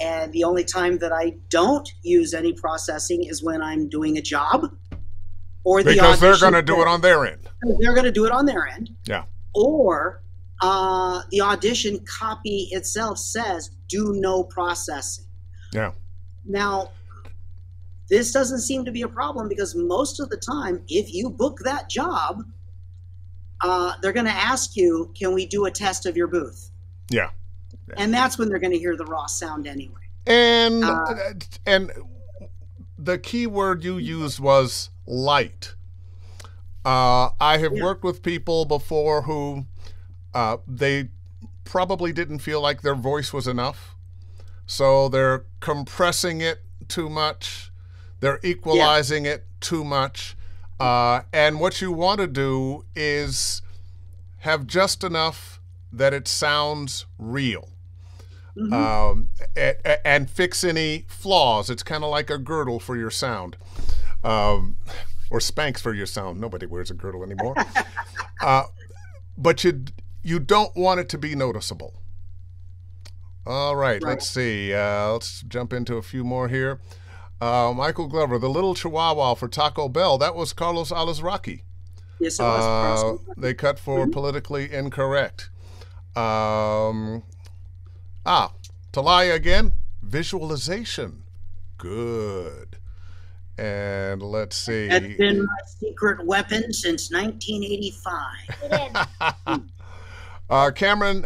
And the only time that I don't use any processing is when I'm doing a job or the Because they're going to do it on their end. they're going to do it on their end. Yeah. Or uh, the audition copy itself says do no processing. Yeah. Now, this doesn't seem to be a problem because most of the time, if you book that job, uh, they're going to ask you, "Can we do a test of your booth?" Yeah. And that's when they're going to hear the raw sound anyway. And Uh, and the key word you used was light. Uh, I have Yeah. worked with people before who uh, they probably didn't feel like their voice was enough, so they're compressing it too much. They're equalizing it too much. Uh, and what you want to do is have just enough that it sounds real Mhm. um, a- a- and fix any flaws. It's kind of like a girdle for your sound, um, or Spanx for your sound. Nobody wears a girdle anymore. uh, but you you don't want it to be noticeable. All right, Right. let's see. Uh, let's jump into a few more here. Uh, Michael Glover, the little Chihuahua for Taco Bell. That was Carlos Alazraqui. yes, it was. Uh, they cut for politically incorrect. Um, ah, Talaya again. Visualization. Good. And let's see. That's been my secret weapon since 1985. Uh, Cameron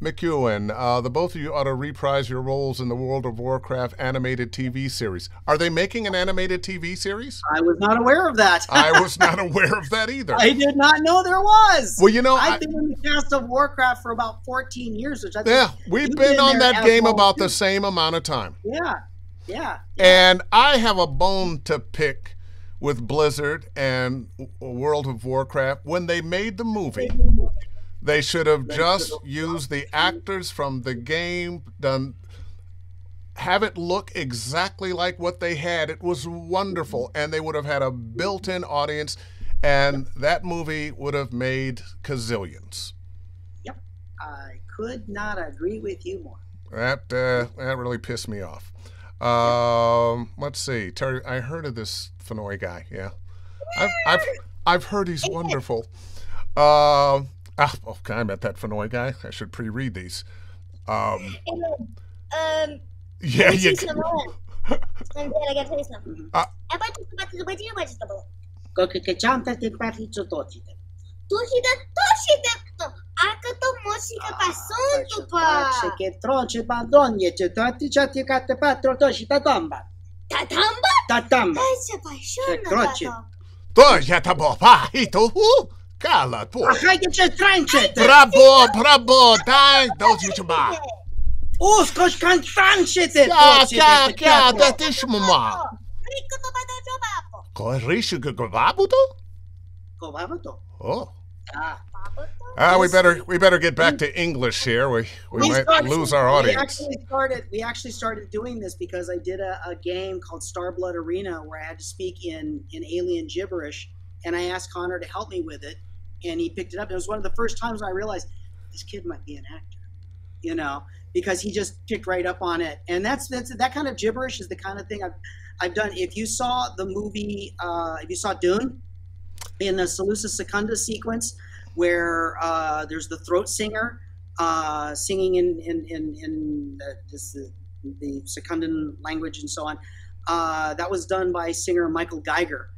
McEwen, uh, the both of you ought to reprise your roles in the World of Warcraft animated TV series. Are they making an animated TV series? I was not aware of that. I was not aware of that either. I did not know there was. Well, you know, I, I've been in the cast of Warcraft for about 14 years, which I think, yeah, we've been on that game about too. the same amount of time. yeah, yeah. And I have a bone to pick with Blizzard and World of Warcraft. When they made the movie, they should have just used the actors from the game, done have it look exactly like what they had. It was wonderful, and they would have had a built-in audience, and that movie would have made gazillions. Yep, I could not agree with you more. That uh, that really pissed me off. Um, let's see, Terry. I heard of this Fennoy guy. Yeah, I've I've I've heard he's wonderful. Um, ah, okay, I met that Fennoy guy. I should pre-read these. Um, Um, yeah, you. Cheese number one. And then I get taste number. Uh, Apa itu tempat itu baju baju double. Kokekechanta te parito totite. Toshida Toshida to. Pa. Te chati katte patro tatamba. Tatamba. Tatamba. Pa. Pa kala po. Achai che c'è trance. Bravo, bravo, dai, dozi chuma. Uskos kan trance te. Ja, ja, ja, dat is mama. Rico to pa dojo bapo. Ko rishu gababu to? Kovavato. Oh. Ah. We better we better get back to English here. We we We might started- lose our We audience. actually started. We actually started doing this because I did a, a game called Star Blood Arena where I had to speak in in alien gibberish, and I asked Connor to help me with it, and he picked it up. It was one of the first times I realized this kid might be an actor, you know, because he just picked right up on it. And that's that's that kind of gibberish is the kind of thing I've I've done. If you saw the movie, uh, if you saw Dune, in the Salusa Secunda sequence, where uh, there's the throat singer uh, singing in in in, in the, this, the, the Secundan language and so on. Uh, that was done by singer Michael Geiger,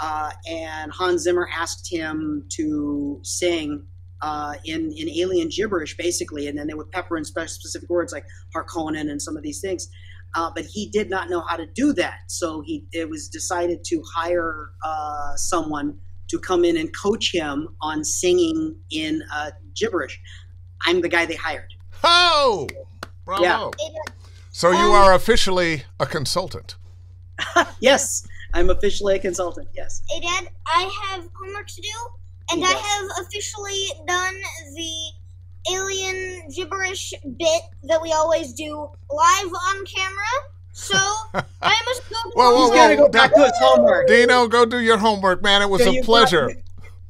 uh, and Hans Zimmer asked him to sing uh, in in alien gibberish, basically, and then they would pepper in spe- specific words like Harkonnen and some of these things. Uh, but he did not know how to do that, so he it was decided to hire uh, someone to come in and coach him on singing in uh, gibberish. I'm the guy they hired. Oh, bravo! Yeah. So you are officially a consultant. Yes, I'm officially a consultant. Yes. Hey Dad, I have homework to do, and I have officially done the alien gibberish bit that we always do live on camera. So I must go. to Whoa, whoa, whoa. got to go back to his homework. Dino, go do your homework, man. It was So a you pleasure. me-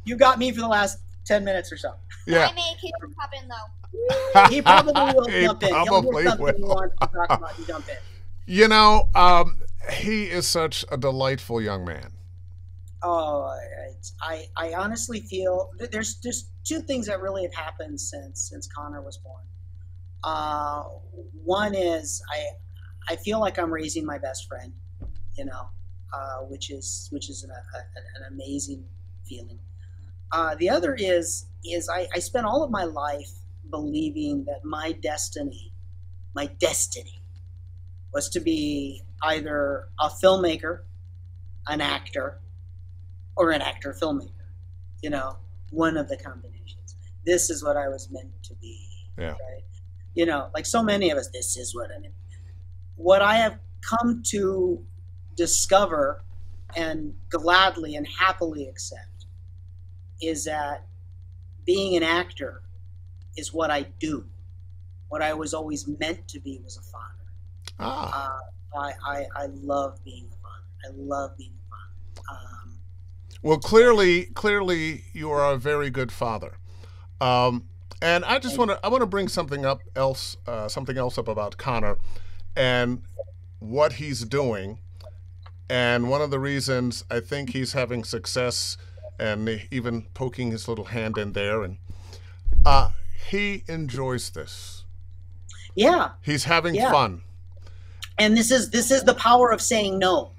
you got me for the last ten minutes or so. Yeah. I may occasionally pop in though. he probably will He jump in. He'll probably hear something he wants to talk about and jump in. You know, um, he is such a delightful young man. Oh, I I honestly feel there's there's two things that really have happened since since Connor was born. Uh, one is I I feel like I'm raising my best friend, you know, uh, which is which is an, a, an amazing feeling. Uh, the other is is I, I spent all of my life believing that my destiny, my destiny, was to be either a filmmaker, an actor, or an actor filmmaker. You know, one of the combinations. This is what I was meant to be. Yeah. Right. You know, like so many of us, this is what I mean. What I have come to discover and gladly and happily accept is that being an actor is what I do. What I was always meant to be was a father. Ah, Uh, I, I, I love being father. I love being father. Um, well, clearly, clearly, you are a very good father. Um, and I just want to, I want to bring something up else, uh, something else up about Connor, and what he's doing. And one of the reasons I think he's having success, and even poking his little hand in there, and uh, he enjoys this. yeah, He's having Yeah. fun. And this is this is the power of saying no.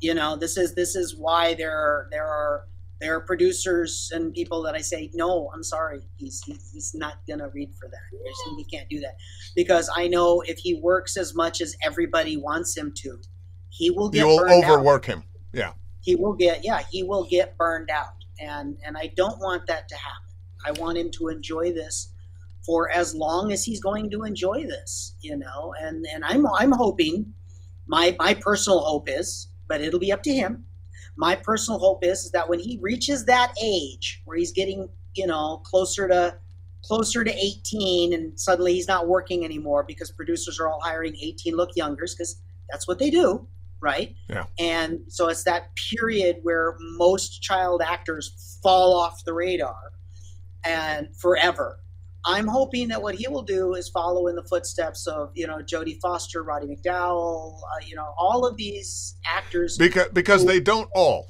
You know, this is this is why there are there are there are producers and people that I say no. I'm sorry, he's he's, he's not gonna read for that. He can't do that because I know if he works as much as everybody wants him to, he will get You will burned out. overwork him. Yeah. he will get yeah he will get burned out and and i don't want that to happen i want him to enjoy this for as long as he's going to enjoy this you know and and i'm i'm hoping my my personal hope is but it'll be up to him my personal hope is, is that when he reaches that age where he's getting you know closer to closer to 18 and suddenly he's not working anymore because producers are all hiring 18 look youngers because that's what they do right yeah. and so it's that period where most child actors fall off the radar and forever. I'm hoping that what he will do is follow in the footsteps of you know Jodie Foster, Roddy McDowall, uh, you know all of these actors. Because because they don't all.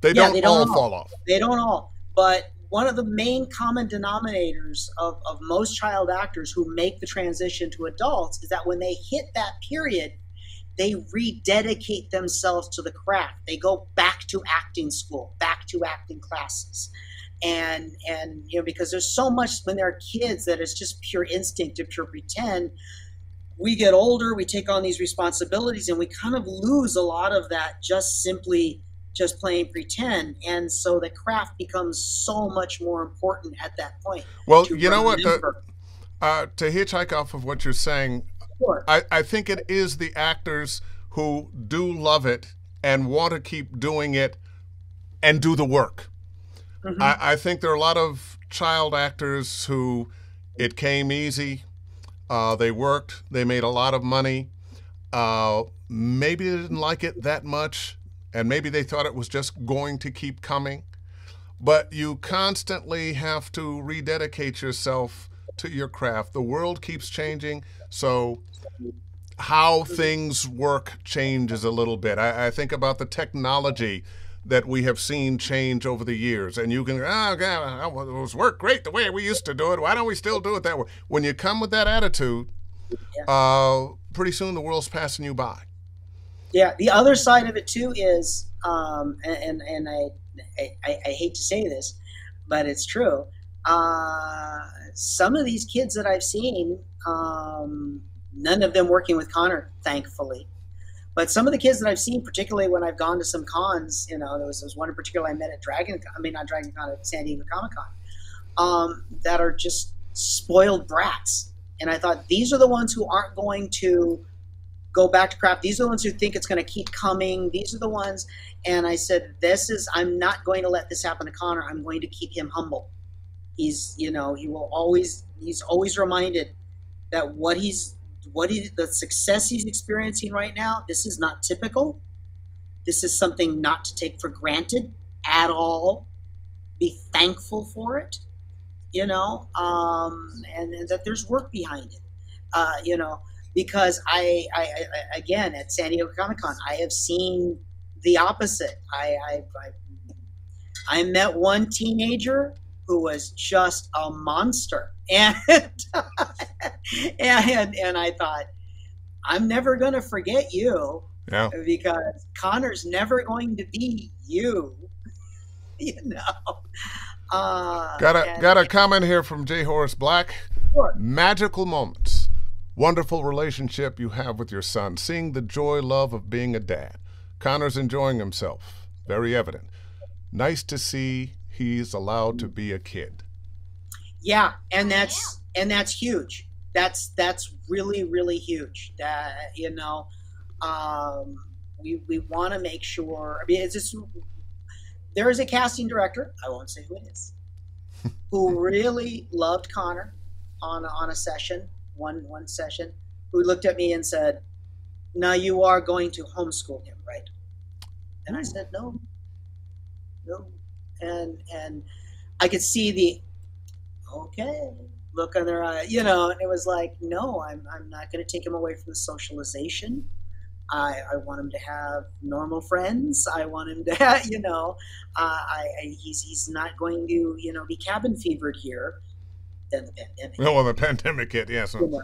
They Yeah, don't, they don't all all. fall off. They don't all, but one of the main common denominators of, of most child actors who make the transition to adults is that when they hit that period, they rededicate themselves to the craft. They go back to acting school, back to acting classes. And and you know, because there's so much when they're kids that it's just pure instinct to pure pretend. We get older, we take on these responsibilities, and we kind of lose a lot of that just simply just playing pretend. And so the craft becomes so much more important at that point. Well, you know what? The, uh, to hitchhike off of what you're saying, Sure. I, I think it is the actors who do love it and want to keep doing it and do the work. Mhm. I, I think there are a lot of child actors who it came easy. Uh, they worked, they made a lot of money. Uh, maybe they didn't like it that much, and maybe they thought it was just going to keep coming. But you constantly have to rededicate yourself to your craft. The world keeps changing, so how things work changes a little bit. I, I think about the technology that we have seen change over the years, and you can, oh, God, it was work great the way we used to do it. Why don't we still do it that way? When you come with that attitude, uh, pretty soon the world's passing you by. Yeah, the other side of it too is, um, and and I, I I hate to say this, but it's true. Uh, some of these kids that I've seen, um, none of them working with Connor, thankfully. But some of the kids that I've seen, particularly when I've gone to some cons, you know, there was, there was one in particular I met at Dragon, I mean not Dragon Con, at San Diego Comic Con, um, that are just spoiled brats. And I thought these are the ones who aren't going to go back to craft. These are the ones who think it's going to keep coming. These are the ones. And I said, this is, I'm not going to let this happen to Connor. I'm going to keep him humble. He's, you know, he will always, he's always reminded that what he's, what he, the success he's experiencing right now, this is not typical. This is something not to take for granted at all. Be thankful for it. you know, um, and, and that there's work behind it, uh, you know, because I, I, I, again, at San Diego Comic Con, I have seen the opposite. I, I, I, I met one teenager who was just a monster, and and and I thought, I'm never going to forget you, Yeah. because Connor's never going to be you, you know. Uh, Got a and- got a comment here from J. Horace Black. Sure. Magical moments. Wonderful relationship you have with your son. Seeing the joy, love of being a dad. Connor's enjoying himself. Very evident. Nice to see he's allowed to be a kid. Yeah, and that's and that's huge. That's that's really really huge. That you know, um, we we want to make sure. I mean, it's just there is a casting director. I won't say who it is, who really loved Connor on on a session, one one session. Who looked at me and said, "Now you are going to homeschool him, right?" And I said, "No, no," and and I could see the okay look on their eye you know and it was like no i'm, I'm not going to take him away from the socialization I, I want him to have normal friends i want him to have, you know uh, I, I he's he's not going to you know be cabin fevered here then the pandemic Oh, well, the pandemic hit, yes. you know.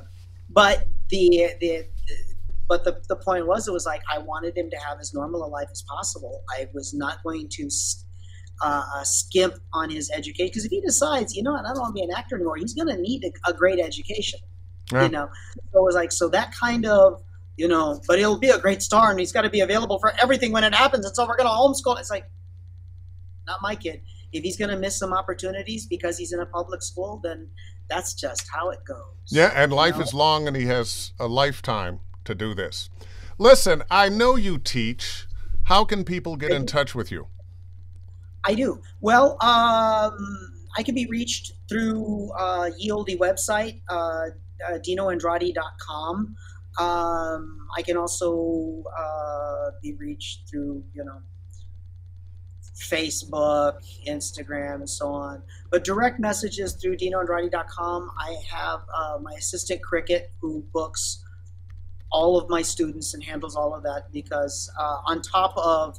but the, the the but the, the point was it was like i wanted him to have as normal a life as possible i was not going to uh, uh, skimp on his education because if he decides you know what, i don't want to be an actor anymore he's going to need a, a great education Yeah. you know so it was like so that kind of you know but he'll be a great star and he's got to be available for everything when it happens and so we're going to homeschool it's like not my kid if he's going to miss some opportunities because he's in a public school then that's just how it goes Yeah, and life know? is long and he has a lifetime to do this. Listen, I know you teach. How can people get in touch with you? I do. Well, um, I can be reached through uh, Yieldy website, uh, uh, dinoandrade.com. Um, I can also uh, be reached through, you know, Facebook, Instagram, and so on. But direct messages through dinoandrade.com. I have uh, my assistant Cricket who books all of my students and handles all of that because uh, on top of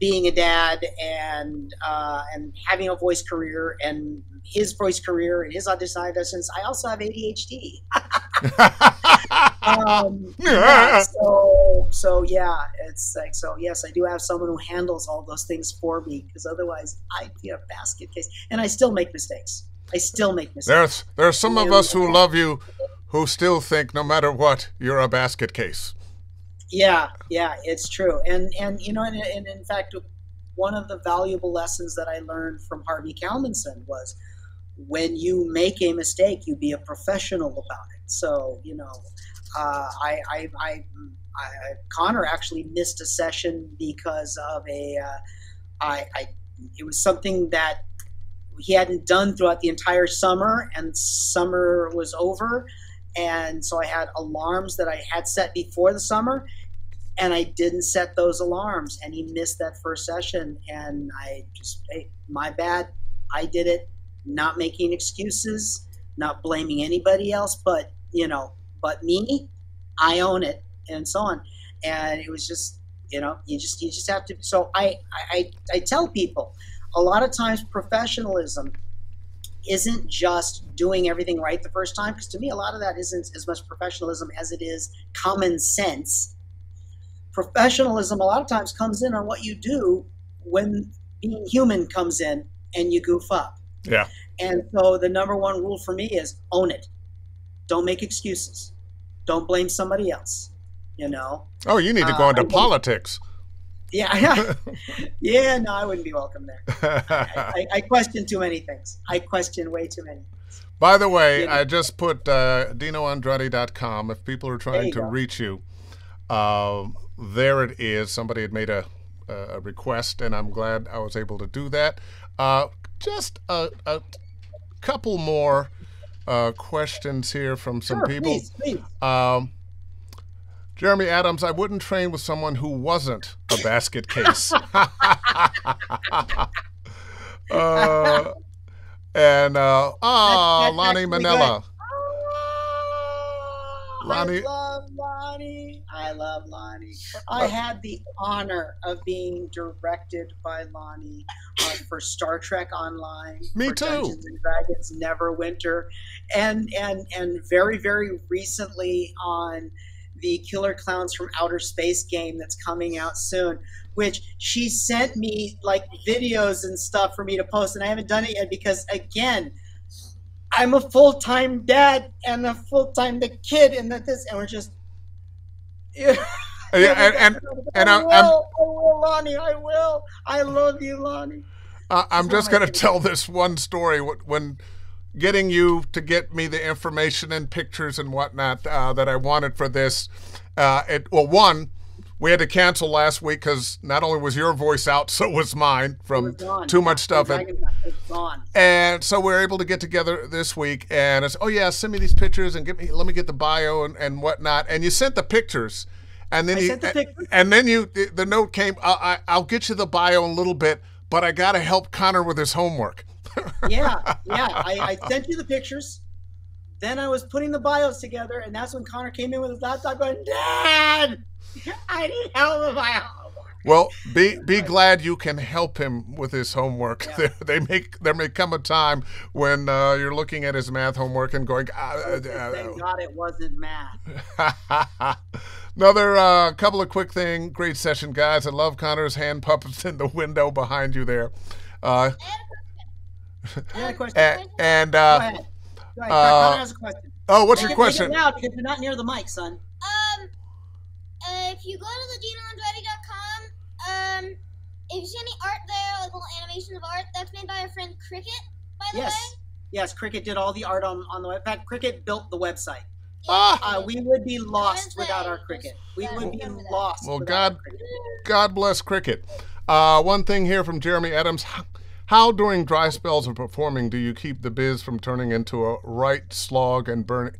being a dad and uh, and having a voice career and his voice career and his audition auditions, I also have ADHD. Um, yeah, so so yeah, it's like so yes, I do have someone who handles all those things for me because otherwise I'd be a basket case, and I still make mistakes. I still make mistakes. There's there's some of us who love you who still think no matter what, you're a basket case. Yeah, yeah, it's true, and and you know, and, and in fact, one of the valuable lessons that I learned from Harvey Kalmanson was when you make a mistake, you be a professional about it. So you know, uh, I, I, I, I, Connor actually missed a session because of a, uh, I, I, it was something that he hadn't done throughout the entire summer, and summer was over, and so I had alarms that I had set before the summer, and I didn't set those alarms, and he missed that first session, and I just, hey, my bad, I did it, not making excuses, not blaming anybody else, but you know, but me, I own it, and so on, and it was just, you know, you just you just have to. So I I I tell people, a lot of times professionalism isn't just doing everything right the first time because to me a lot of that isn't as much professionalism as it is common sense professionalism a lot of times comes in on what you do when being human comes in and you goof up Yeah. and so the number one rule for me is own it don't make excuses don't blame somebody else you know Oh, you need to go Uh, into I politics. yeah yeah no i wouldn't be welcome there I, I question too many things i question way too many By the way, Yeah. I just put uh, DinoAndrade.com. If people are trying to go. reach you, um, there it is. Somebody had made a, a request, and I'm glad I was able to do that. Uh, just a, a couple more uh, questions here from some sure people. please please Um, Jeremy Adams, I wouldn't train with someone who wasn't a basket case. uh, And uh, oh, that's Lani Minella. Oh, Lani- I love Lani. I love Lani. I had the honor of being directed by Lani uh, for Star Trek Online. Me too. Dungeons and Dragons Neverwinter, and and and very very recently on the Killer Clowns from Outer Space game that's coming out soon. Which she sent me like videos and stuff for me to post, and I haven't done it yet because again. I'm a full time dad and a full time the kid, and that this, and we're just. Yeah, and, and and I I- will, I'm- I will, Lani. I will. I love you, Lani. Uh, I'm It's just going to tell this one story. When getting you to get me the information and pictures and whatnot uh, that I wanted for this, uh, it well, one, we had to cancel last week because not only was your voice out, so was mine from too much stuff. And, and so we are able to get together this week. And I said, "Oh yeah, send me these pictures and get me. Let me get the bio and, and whatnot." And you sent the pictures. And then I you, sent the pictures. and then you, the, the note came. I, I, I'll get you the bio in a little bit, but I got to help Connor with his homework. Yeah, yeah. I, I sent you the pictures. Then I was putting the bios together, and that's when Connor came in with his laptop going, Dad, I need help with my homework. Well, be be glad you can help him with his homework. Yeah. There, they make there may come a time when uh, you're looking at his math homework and going. "Ah, uh, Thank God it wasn't math. uh." Another uh, couple of quick thing. Great session, guys. I love Connor's hand puppets in the window behind you there. Uh, a question? and and Go uh, ahead. Uh, has a question. oh, what's Make your it- make it question? loud because you're not near the mic, son. Um, uh, if you go to thegeneandready.com, um, if you see any art there, like little animations of art, that's made by our friend Cricket, by the Yes. way. Yes, Cricket did all the art on, on the web. In fact, Cricket built the website. Ah. Uh, we would be lost without our Cricket. We would be lost. Well, God- God bless cricket. Uh, one thing here from Jeremy Adams. How, during dry spells of performing do you keep the biz from turning into a right slog and burn,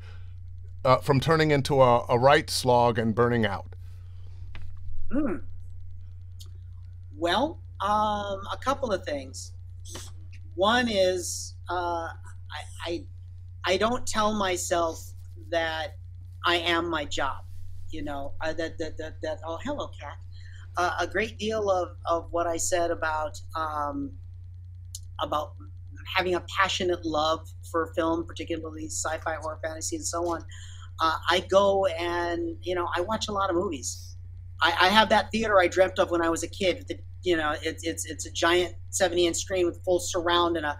uh, from turning into a, a right slog and burning out? Hmm. Well, um, a couple of things. One is uh, I, I I don't tell myself that I am my job. You know uh, that, that that that oh hello cat. Uh, a great deal of, of what I said about um, about having a passionate love for film, particularly sci-fi, horror, fantasy, and so on. Uh, I go and you know I watch a lot of movies. I, I have that theater I dreamt of when I was a kid. The, you know, it's it's it's a giant 70 inch screen with full surround and a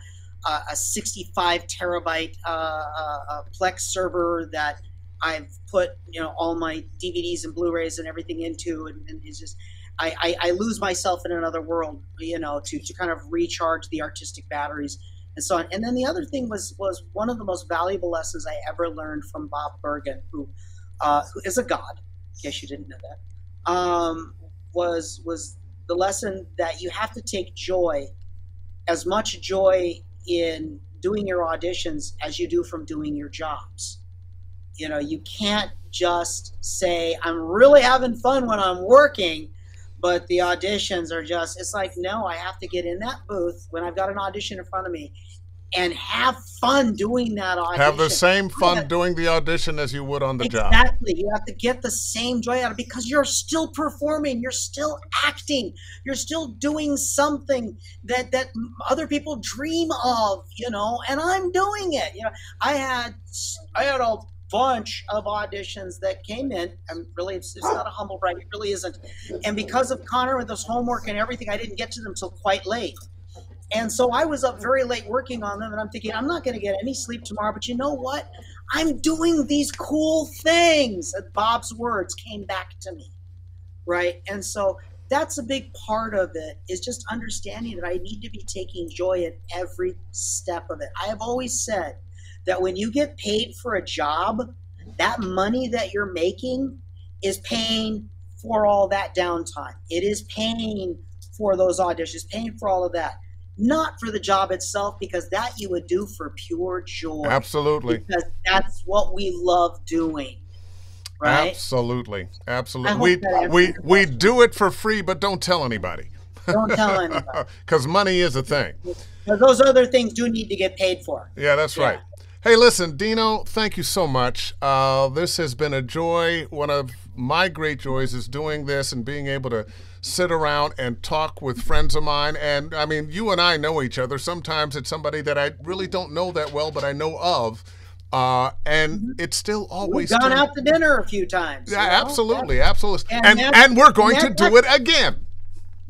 a, a 65 terabyte uh, uh, uh, Plex server that I've put you know all my DVDs and Blu-rays and everything into, and, and it's just I, I, I lose myself in another world, you know, to, to kind of recharge the artistic batteries and so on. And then the other thing was was one of the most valuable lessons I ever learned from Bob Bergen, who uh, who is a god. In case you didn't know that, um, was was the lesson that you have to take joy, as much joy in doing your auditions as you do from doing your jobs. You know, you can't just say I'm really having fun when I'm working but the auditions are just it's like no i have to get in that booth when i've got an audition in front of me and have fun doing that audition Have the same fun Yeah. doing the audition as you would on the job. exactly you have to get the same joy out of it because you're still performing you're still acting you're still doing something that that other people dream of you know and i'm doing it you know i had i had a bunch of auditions that came in and really it's, it's not a humble brag it really isn't. And because of connor and his homework and everything i didn't get to them till quite late. And so i was up very late working on them and i'm thinking i'm not going to get any sleep tomorrow but you know what? I'm doing these cool things. And bob's words came back to me right? And so that's a big part of it is just understanding that i need to be taking joy in every step of it. I have always said that when you get paid for a job that money that you're making is paying for all that downtime it is paying for those auditions paying for all of that not for the job itself because that you would do for pure joy Absolutely. because that's what we love doing right Absolutely. Absolutely. We we we do it for free, but don't tell anybody. Don't tell anybody. Because money is a thing. Those other things do need to get paid for. Yeah, that's Yeah. right. Hey, listen, Dino, thank you so much. Uh, this has been a joy. One of my great joys is doing this and being able to sit around and talk with friends of mine. And I mean, you and I know each other. Sometimes it's somebody that I really don't know that well, but I know of. Uh, and it's still We've always gone still- out to dinner a few times. Yeah, know? absolutely, absolutely. And And and we're going to do it again.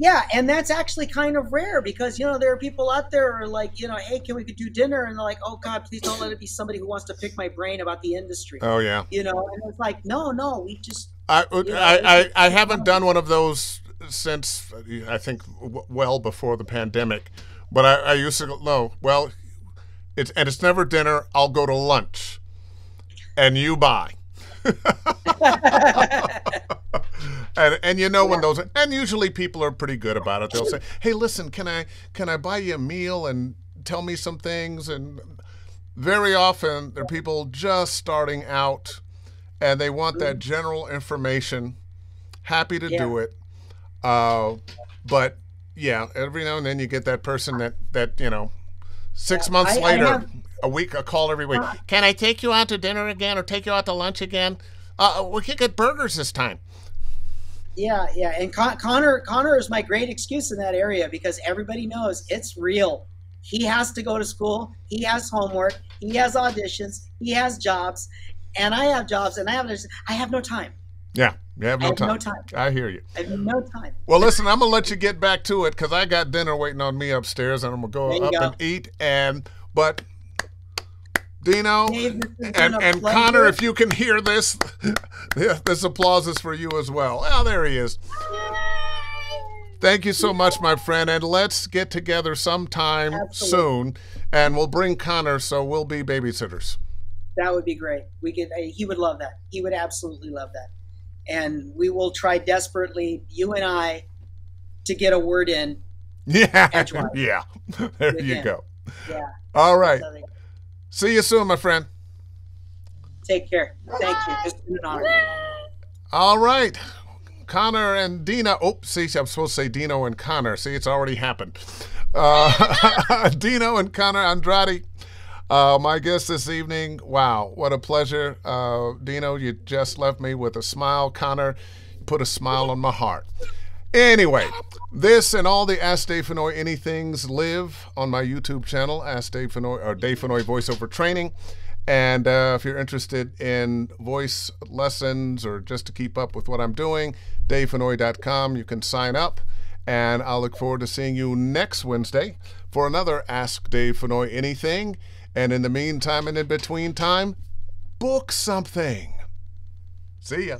Yeah, and that's actually kind of rare because you know there are people out there who are like you know, hey, can we do dinner? And they're like, oh God, please don't let it be somebody who wants to pick my brain about the industry. Oh yeah. You know, and it's like, no, no, we just I, uh, know, I, I, I haven't done one of those since I think well before the pandemic, but I, I used to go, no, well, it's and it's never dinner. I'll go to lunch, and you buy. and and you know when those and usually people are pretty good about it. They'll say, "Hey, listen, can I can I buy you a meal and tell me some things?" And very often they're people just starting out and they want that general information. Happy to do it, uh, but yeah, every now and then you get that person that that you know, six Yeah, months I- I later, have- a week, a call every week. Can I take you out to dinner again, or take you out to lunch again? Uh, we could get burgers this time. Yeah, yeah, and Con- Connor Connor is my great excuse in that area because everybody knows it's real. He has to go to school. He has homework. He has auditions. He has jobs, and I have jobs, and I have I have no time. Yeah, you have I no have time. no time. I hear you. I have no time. Well, listen, I'm gonna let you get back to it because I got dinner waiting on me upstairs, and I'm gonna go up go. and eat. And but Dino Dave, and and. Connor, if you can hear this, this applause is for you as well. Oh, there he is. Thank you so much, my friend, and let's get together sometime Absolutely. soon, and we'll bring Connor, so we'll be babysitters. That would be great. We could. uh, He would love that. He would absolutely love that. And we will try desperately, you and I, to get a word in. Yeah, Edgewise. yeah. There you go. Yeah. All right. See you soon, my friend. Take care. Thank you. It's been an honor. All right. Connor and Dina. Oh, see, I'm supposed to say Dino and Connor. See, it's already happened. Uh, Dino and Connor Andrade. Uh, my guest this evening. Wow, what a pleasure. Uh, Dino, you just left me with a smile. Connor, put a smile on my heart. Anyway, this and all the Ask Dave Fennoy anythings live on my YouTube channel, Ask Dave Fennoy or Dave Fennoy Voiceover Training. And uh, if you're interested in voice lessons or just to keep up with what I'm doing, davefennoy.com, you can sign up. And I'll look forward to seeing you next Wednesday for another Ask Dave Fennoy Anything. And in the meantime and in between time, book something. See ya.